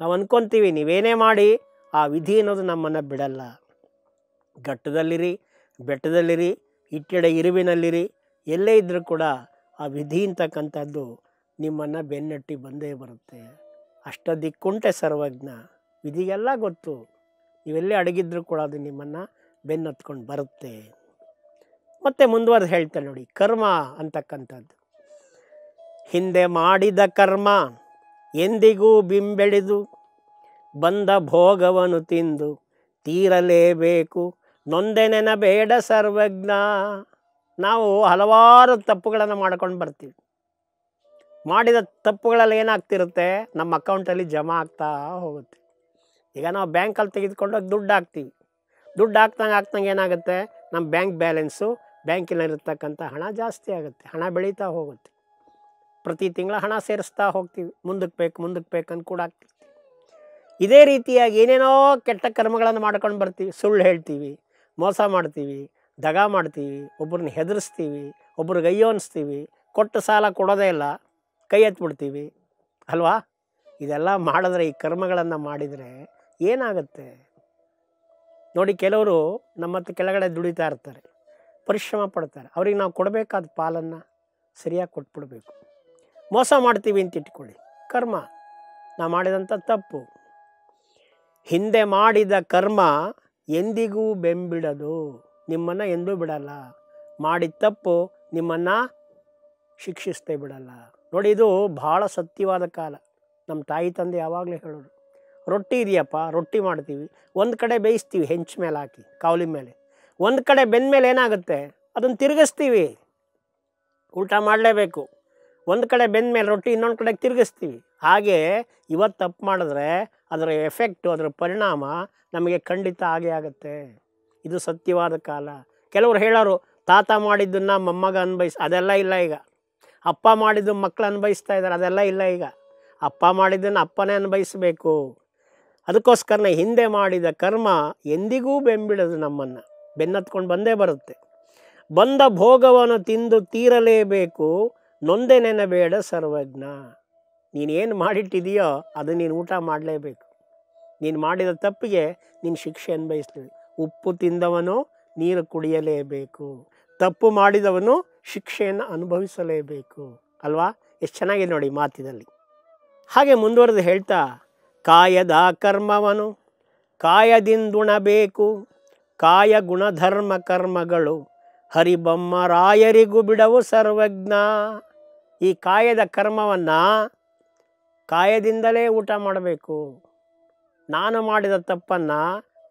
ನಾವು ಅಂದ್ಕೊತೀವಿ ನೀವೇನೇ ಮಾಡಿ, ಆ ವಿಧಿ ಅನ್ನೋದು ನಮ್ಮನ್ನು ಬಿಡಲ್ಲ. ಘಟ್ಟದಲ್ಲಿರಿ ಬೆಟ್ಟದಲ್ಲಿರಿ, ಇಟ್ಟೆಡೆ ಇರುವಿನಲ್ಲಿರಿ, ಎಲ್ಲೇ ಇದ್ದರೂ ಕೂಡ ಆ ವಿಧಿ ಅಂತಕ್ಕಂಥದ್ದು ನಿಮ್ಮನ್ನು ಬೆನ್ನಟ್ಟಿ ಬಂದೇ ಬರುತ್ತೆ. ಅಷ್ಟ ದಿಕ್ಕುಂಟೆ ಸರ್ವಜ್ಞ, ವಿಧಿಗೆಲ್ಲ ಗೊತ್ತು. ನೀವೆಲ್ಲೇ ಅಡಗಿದ್ರೂ ಕೂಡ ಅದು ನಿಮ್ಮನ್ನು ಬೆನ್ನತ್ಕೊಂಡು ಬರುತ್ತೆ. ಮತ್ತೆ ಮುಂದುವರೆದು ಹೇಳ್ತಾರೆ ನೋಡಿ, ಕರ್ಮ ಅಂತಕ್ಕಂಥದ್ದು. ಹಿಂದೆ ಮಾಡಿದ ಕರ್ಮ. ಎಂದಿಗೂ ಬಿಂಬೆಳೆದು ಬಂದ ಭೋಗವನ್ನು ತಿಂದು ತೀರಲೇಬೇಕು. ನೊಂದೆನೆನಬೇಡ ಸರ್ವಜ್ಞ. ನಾವು ಹಲವಾರು ತಪ್ಪುಗಳನ್ನು ಮಾಡ್ಕೊಂಡು ಬರ್ತೀವಿ. ಮಾಡಿದ ತಪ್ಪುಗಳಲ್ಲಿ ಏನಾಗ್ತಿರುತ್ತೆ? ನಮ್ಮ ಅಕೌಂಟಲ್ಲಿ ಜಮಾ ಆಗ್ತಾ ಹೋಗುತ್ತೆ. ಈಗ ನಾವು ಬ್ಯಾಂಕಲ್ಲಿ ತೆಗೆದುಕೊಂಡೋಗಿ ದುಡ್ಡು ಹಾಕ್ತೀವಿ. ದುಡ್ಡು ಹಾಕ್ದಂಗೆ ಹಾಕ್ದಂಗೆ ಏನಾಗುತ್ತೆ? ನಮ್ಮ ಬ್ಯಾಂಕ್ ಬ್ಯಾಲೆನ್ಸು ಬ್ಯಾಂಕಿನಲ್ಲಿರ್ತಕ್ಕಂಥ ಹಣ ಜಾಸ್ತಿ ಆಗುತ್ತೆ. ಹಣ ಬೆಳೀತಾ ಹೋಗುತ್ತೆ. ಪ್ರತಿ ತಿಂಗಳ ಹಣ ಸೇರಿಸ್ತಾ ಹೋಗ್ತೀವಿ. ಮುಂದಕ್ಕೆ ಬೇಕು ಮುಂದಕ್ಕೆ ಬೇಕು ಅಂತ ಕೂಡ ಆಗ್ತೀವಿ ಇದೇ ರೀತಿಯಾಗಿ ಏನೇನೋ ಕೆಟ್ಟ ಕರ್ಮಗಳನ್ನು ಮಾಡ್ಕೊಂಡು ಬರ್ತೀವಿ. ಸುಳ್ಳು ಹೇಳ್ತೀವಿ, ಮೋಸ ಮಾಡ್ತೀವಿ, ದಗ ಮಾಡ್ತೀವಿ ಒಬ್ಬರನ್ನ ಹೆದರಿಸ್ತೀವಿ ಒಬ್ರಿಗೆ ಅಯ್ಯೋ ಅನಿಸ್ತೀವಿ ಕೊಟ್ಟು ಸಾಲ ಕೊಡೋದೇ ಇಲ್ಲ, ಕೈ ಎತ್ಬಿಡ್ತೀವಿ. ಅಲ್ವಾ? ಇದೆಲ್ಲ ಮಾಡಿದ್ರೆ ಈ ಕರ್ಮಗಳನ್ನು ಮಾಡಿದರೆ ಏನಾಗುತ್ತೆ? ನೋಡಿ, ಕೆಲವರು ನಮ್ಮ ಹತ್ರ ಕೆಳಗಡೆ ದುಡಿತಾ ಇರ್ತಾರೆ. ಪರಿಶ್ರಮ ಪಡ್ತಾರೆ. ಅವ್ರಿಗೆ ನಾವು ಕೊಡಬೇಕಾದ ಪಾಲನ್ನು ಸರಿಯಾಗಿ ಕೊಟ್ಬಿಡ್ಬೇಕು. ಮೋಸ ಮಾಡ್ತೀವಿ ಅಂತ ಇಟ್ಕೊಳ್ಳಿ. ಕರ್ಮ. ನಾ ಮಾಡಿದಂಥ ತಪ್ಪು. ಹಿಂದೆ ಮಾಡಿದ ಕರ್ಮ ಎಂದಿಗೂ ಬೆಂಬಿಡದು. ನಿಮ್ಮನ್ನು ಎಂದೂ ಬಿಡಲ್ಲ. ಮಾಡಿದ ತಪ್ಪು ನಿಮ್ಮನ್ನು ಶಿಕ್ಷಿಸ್ತೇ ಬಿಡಲ್ಲ. ನೋಡಿ, ಇದು ಭಾಳ ಸತ್ಯವಾದ ಕಾಲ. ನಮ್ಮ ತಾಯಿ ತಂದೆ ಯಾವಾಗಲೂ ಹೇಳೋರು, ರೊಟ್ಟಿ ಇದೆಯಪ್ಪ, ರೊಟ್ಟಿ ಮಾಡ್ತೀವಿ. ಒಂದು ಕಡೆ ಬೇಯಿಸ್ತೀವಿ, ಹೆಂಚ್ ಮೇಲೆ ಹಾಕಿ ಕಾವಲಿ ಮೇಲೆ. ಒಂದು ಕಡೆ ಬೆಂದ ಮೇಲೆ ಏನಾಗುತ್ತೆ? ಅದನ್ನು ತಿರುಗಿಸ್ತೀವಿ. ಊಟ ಮಾಡಲೇಬೇಕು. ಒಂದು ಕಡೆ ಬೆಂದ ಮೇಲೆ ರೊಟ್ಟಿ ಇನ್ನೊಂದು ಕಡೆಗೆ ತಿರುಗಿಸ್ತೀವಿ. ಹಾಗೆ ಇವತ್ತು ತಪ್ಪು ಮಾಡಿದ್ರೆ ಅದರ ಎಫೆಕ್ಟು ಅದರ ಪರಿಣಾಮ ನಮಗೆ ಖಂಡಿತ ಆಗೇ ಆಗುತ್ತೆ. ಇದು ಸತ್ಯವಾದ ಕಾಲ. ಕೆಲವರು ಹೇಳೋರು, ತಾತ ಮಾಡಿದ್ದನ್ನು ಮೊಮ್ಮಗ ಅನ್ಭವಿಸ್ ಅದೆಲ್ಲ ಇಲ್ಲ ಈಗ. ಅಪ್ಪ ಮಾಡಿದ್ದು ಮಕ್ಕಳು ಅನ್ಭವಿಸ್ತಾ ಇದ್ದಾರೆ ಅದೆಲ್ಲ ಇಲ್ಲ ಈಗ. ಅಪ್ಪ ಮಾಡಿದ್ದನ್ನು ಅಪ್ಪನೇ ಅನ್ಭವಿಸಬೇಕು ಅದಕ್ಕೋಸ್ಕರನೇ ಹಿಂದೆ ಮಾಡಿದ ಕರ್ಮ ಎಂದಿಗೂ ಬೆಂಬಿಡೋದು ನಮ್ಮನ್ನು. ಬೆನ್ನತ್ಕೊಂಡು ಬಂದೇ ಬರುತ್ತೆ. ಬಂದ ಭೋಗವನ್ನು ತಿಂದು ತೀರಲೇಬೇಕು. ನೊಂದೆ ನೆನಬೇಡ ಸರ್ವಜ್ಞ. ನೀನೇನು ಮಾಡಿಟ್ಟಿದೆಯೋ ಅದು ನೀನು ಊಟ ಮಾಡಲೇಬೇಕು. ನೀನು ಮಾಡಿದ ತಪ್ಪಿಗೆ ನೀನು ಶಿಕ್ಷೆ ಅನ್ಭವಿಸ್ತೀವಿ ಉಪ್ಪು ತಿಂದವನು ನೀರು ಕುಡಿಯಲೇಬೇಕು. ತಪ್ಪು ಮಾಡಿದವನು ಶಿಕ್ಷೆಯನ್ನು ಅನುಭವಿಸಲೇಬೇಕು. ಅಲ್ವಾ? ಎಷ್ಟು ಚೆನ್ನಾಗಿದೆ ನೋಡಿ ಮಾತಿನಲ್ಲಿ. ಹಾಗೆ ಮುಂದುವರೆದು ಹೇಳ್ತಾ, ಕಾಯದ ಕರ್ಮವನು, ಕಾಯದಿಂದುಣಬೇಕು, ಕಾಯ ಗುಣಧರ್ಮ ಕರ್ಮಗಳು, ಹರಿಬೊಮ್ಮರಾಯರಿಗೂ ಬಿಡವು ಸರ್ವಜ್ಞ. ಈ ಕಾಯದ ಕರ್ಮವನ್ನು ಕಾಯದಿಂದಲೇ ಊಟ ಮಾಡಬೇಕು. ನಾನು ಮಾಡಿದ ತಪ್ಪನ್ನು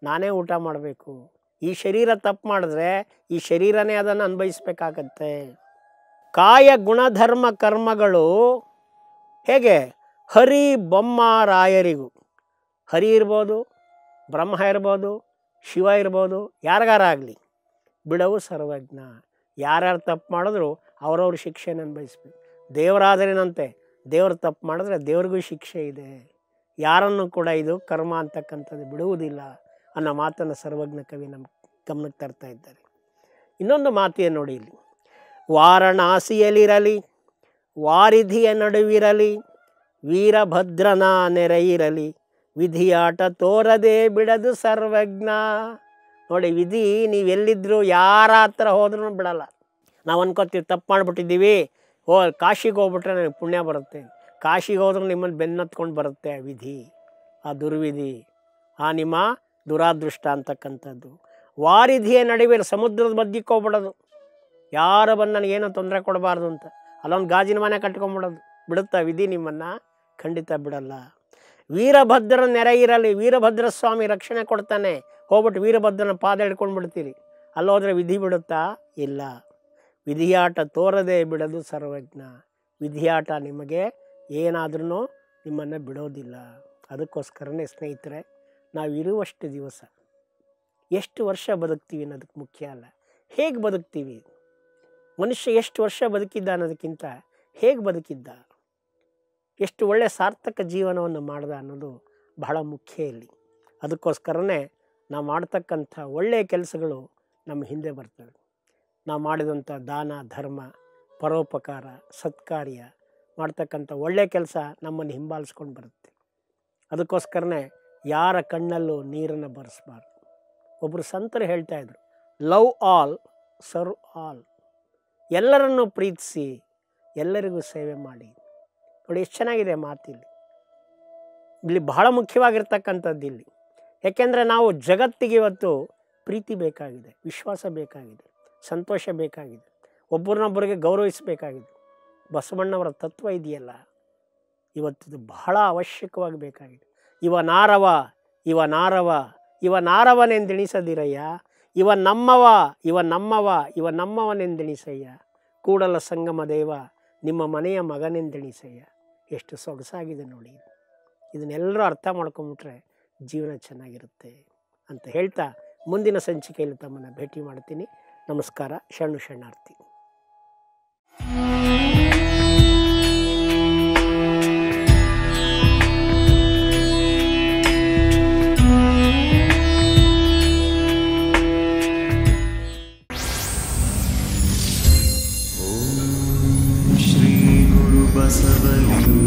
ನಾನೇ ಊಟ ಮಾಡಬೇಕು. ಈ ಶರೀರ ತಪ್ಪು ಮಾಡಿದ್ರೆ ಈ ಶರೀರನೇ ಅದನ್ನು ಅನ್ಭವಿಸ್ಬೇಕಾಗತ್ತೆ. ಕಾಯ ಗುಣಧರ್ಮ ಕರ್ಮಗಳು ಹೇಗೆ? ಹರಿ ಬೊಮ್ಮ ರಾಯರಿಗೂ ಹರಿ ಇರ್ಬೋದು, ಬ್ರಹ್ಮ ಇರ್ಬೋದು, ಶಿವ ಇರ್ಬೋದು, ಯಾರಿಗಾರ ಆಗಲಿ. ಬಿಡವು ಸರ್ವಜ್ಞ. ಯಾರ್ಯಾರು ತಪ್ಪು ಮಾಡಿದ್ರು ಅವ್ರವ್ರ ಶಿಕ್ಷೆನ ಅನ್ಭವಿಸ್ಬೇಕು. ದೇವರಾದರೇನಂತೆ ದೇವರು ತಪ್ಪು ಮಾಡಿದ್ರೆ ದೇವ್ರಿಗೂ ಶಿಕ್ಷೆ ಇದೆ. ಯಾರನ್ನು ಕೂಡ ಇದು ಕರ್ಮ ಅಂತಕ್ಕಂಥದ್ದು ಬಿಡುವುದಿಲ್ಲ ಅನ್ನೋ ಮಾತನ್ನು ಸರ್ವಜ್ಞ ಕವಿ ನಮ್ಮ ಗಮನಕ್ಕೆ ತರ್ತಾ ಇದ್ದಾರೆ. ಇನ್ನೊಂದು ಮಾತಿಯ ನೋಡಿ ಇಲ್ಲಿ. ವಾರಣಾಸಿಯಲ್ಲಿರಲಿ, ವಾರಿಧಿಯ ನಡುವಿರಲಿ, ವೀರಭದ್ರನ ನೆರೆಯಿರಲಿ, ವಿಧಿಯಾಟ ತೋರದೆ ಬಿಡದು ಸರ್ವಜ್ಞ. ನೋಡಿ ವಿಧಿ ನೀವೆಲ್ಲಿದ್ದರೂ ಯಾರ ಹತ್ರ ಹೋದ್ರೂ ಬಿಡಲ್ಲ. ನಾವು ಅನ್ಕೋತೀವಿ ತಪ್ಪು ಮಾಡಿಬಿಟ್ಟಿದ್ದೀವಿ ಓ, ಕಾಶಿಗೆ ಹೋಗ್ಬಿಟ್ರೆ ನನಗೆ ಪುಣ್ಯ ಬರುತ್ತೆ. ಕಾಶಿಗೆ ಹೋದ್ರೆ ನಿಮ್ಮನ್ನು ಬೆನ್ನತ್ಕೊಂಡು ಬರುತ್ತೆ ಆ ವಿಧಿ, ಆ ದುರ್ವಿಧಿ, ಆ ನಿಮ್ಮ ದುರಾದೃಷ್ಟ ಅಂತಕ್ಕಂಥದ್ದು. ವಾರಿಧಿಯ ನಡುವೆ ಸಮುದ್ರದ ಮಧ್ಯಕ್ಕೆ ಹೋಗ್ಬಿಡೋದು. ಯಾರು ಬಂದು ನನಗೇನು ತೊಂದರೆ ಕೊಡಬಾರ್ದು ಅಂತ. ಅಲ್ಲೊಂದು ಗಾಜಿನ ಮನೆ ಕಟ್ಕೊಂಬಿಡೋದು. ಬಿಡುತ್ತಾ ವಿಧಿ ನಿಮ್ಮನ್ನು? ಖಂಡಿತ ಬಿಡಲ್ಲ. ವೀರಭದ್ರ ನೆರೆ ಇರಲಿ, ವೀರಭದ್ರ ಸ್ವಾಮಿ ರಕ್ಷಣೆ ಕೊಡ್ತಾನೆ. ಹೋಗ್ಬಿಟ್ಟು ವೀರಭದ್ರನ ಪಾದ ಹಿಡ್ಕೊಂಡು ಬಿಡ್ತೀರಿ ಅಲ್ಲೋದ್ರೆ ವಿಧಿ ಬಿಡುತ್ತಾ? ಇಲ್ಲ. ವಿಧಿಯಾಟ ತೋರದೆ ಬಿಡೋದು ಸರ್ವಜ್ಞ. ವಿಧಿಯಾಟ ನಿಮಗೆ ಏನಾದ್ರೂ ನಿಮ್ಮನ್ನು ಬಿಡೋದಿಲ್ಲ. ಅದಕ್ಕೋಸ್ಕರನೇ ಸ್ನೇಹಿತರೆ ನಾವು ಇರುವಷ್ಟು ದಿವಸ, ಎಷ್ಟು ವರ್ಷ ಬದುಕ್ತೀವಿ ಅನ್ನೋದಕ್ಕೆ ಮುಖ್ಯ ಅಲ್ಲ. ಹೇಗೆ ಬದುಕ್ತೀವಿ? ಮನುಷ್ಯ ಎಷ್ಟು ವರ್ಷ ಬದುಕಿದ್ದ ಅನ್ನೋದಕ್ಕಿಂತ ಹೇಗೆ ಬದುಕಿದ್ದ? ಎಷ್ಟು ಒಳ್ಳೆಯ ಸಾರ್ಥಕ ಜೀವನವನ್ನು ಮಾಡ್ದ ಅನ್ನೋದು ಬಹಳ ಮುಖ್ಯ ಇಲ್ಲಿ. ಅದಕ್ಕೋಸ್ಕರನೇ ನಾವು ಮಾಡ್ತಕ್ಕಂಥ ಒಳ್ಳೆಯ ಕೆಲಸಗಳು ನಮ್ಮ ಹಿಂದೆ ಬರ್ತವೆ. ನಾವು ಮಾಡಿದಂಥ ದಾನ, ಧರ್ಮ, ಪರೋಪಕಾರ, ಸತ್ಕಾರ್ಯ ಮಾಡ್ತಕ್ಕಂಥ ಒಳ್ಳೆಯ ಕೆಲಸ ನಮ್ಮನ್ನು ಹಿಂಬಾಲಿಸ್ಕೊಂಡು ಬರುತ್ತೆ. ಅದಕ್ಕೋಸ್ಕರನೇ ಯಾರ ಕಣ್ಣಲ್ಲೂ ನೀರನ್ನು ಬರೆಸಬಾರ್ದು. ಒಬ್ಬರು ಸಂತರು ಹೇಳ್ತಾ ಇದ್ರು, ಲವ್ ಆಲ್, ಸರ್ವ್ ಆಲ್. ಎಲ್ಲರನ್ನೂ ಪ್ರೀತಿಸಿ, ಎಲ್ಲರಿಗೂ ಸೇವೆ ಮಾಡಿ. ನೋಡಿ, ಎಷ್ಟು ಚೆನ್ನಾಗಿದೆ ಮಾತಿಲ್ಲಿ. ಇಲ್ಲಿ ಬಹಳ ಮುಖ್ಯವಾಗಿರ್ತಕ್ಕಂಥದ್ದು ಇಲ್ಲಿ ಯಾಕೆಂದರೆ ನಾವು ಜಗತ್ತಿಗೆ ಇವತ್ತು ಪ್ರೀತಿ ಬೇಕಾಗಿದೆ, ವಿಶ್ವಾಸ ಬೇಕಾಗಿದೆ. ಸಂತೋಷ ಬೇಕಾಗಿದೆ. ಒಬ್ಬರನ್ನೊಬ್ಬರಿಗೆ ಗೌರವಿಸಬೇಕಾಗಿದೆ. ಬಸವಣ್ಣವರ ತತ್ವ ಇದೆಯಲ್ಲ, ಇವತ್ತಿದು ಬಹಳ ಅವಶ್ಯಕವಾಗಿ ಬೇಕಾಗಿದೆ. ಇವ ನಾರವ ಇವ ನಾರವ, ಇವ ನಾರವನೆಂದೆಣಿಸದಿರಯ್ಯ, ಇವ ನಮ್ಮವ ಇವ ನಮ್ಮವ, ಇವ ನಮ್ಮವನೆಂದೆಣಿಸಯ್ಯ, ಕೂಡಲ ಸಂಗಮ ದೇವ, ನಿಮ್ಮ ಮನೆಯ ಮಗನೆಂದೆಣಿಸಯ್ಯ. ಎಷ್ಟು ಸೊಗಸಾಗಿದೆ ನೋಡಿ ಇದನ್ನೆಲ್ಲರೂ ಅರ್ಥ ಮಾಡ್ಕೊಂಬಿಟ್ರೆ ಜೀವನ ಚೆನ್ನಾಗಿರುತ್ತೆ ಅಂತ ಹೇಳ್ತಾ ಮುಂದಿನ ಸಂಚಿಕೆಯಲ್ಲಿ ತಮ್ಮನ್ನು ಭೇಟಿ ಮಾಡ್ತೀನಿ. ನಮಸ್ಕಾರ ಶರಣು ಶರಣಾರ್ಥಿ ಬಸವಲಿಂಗ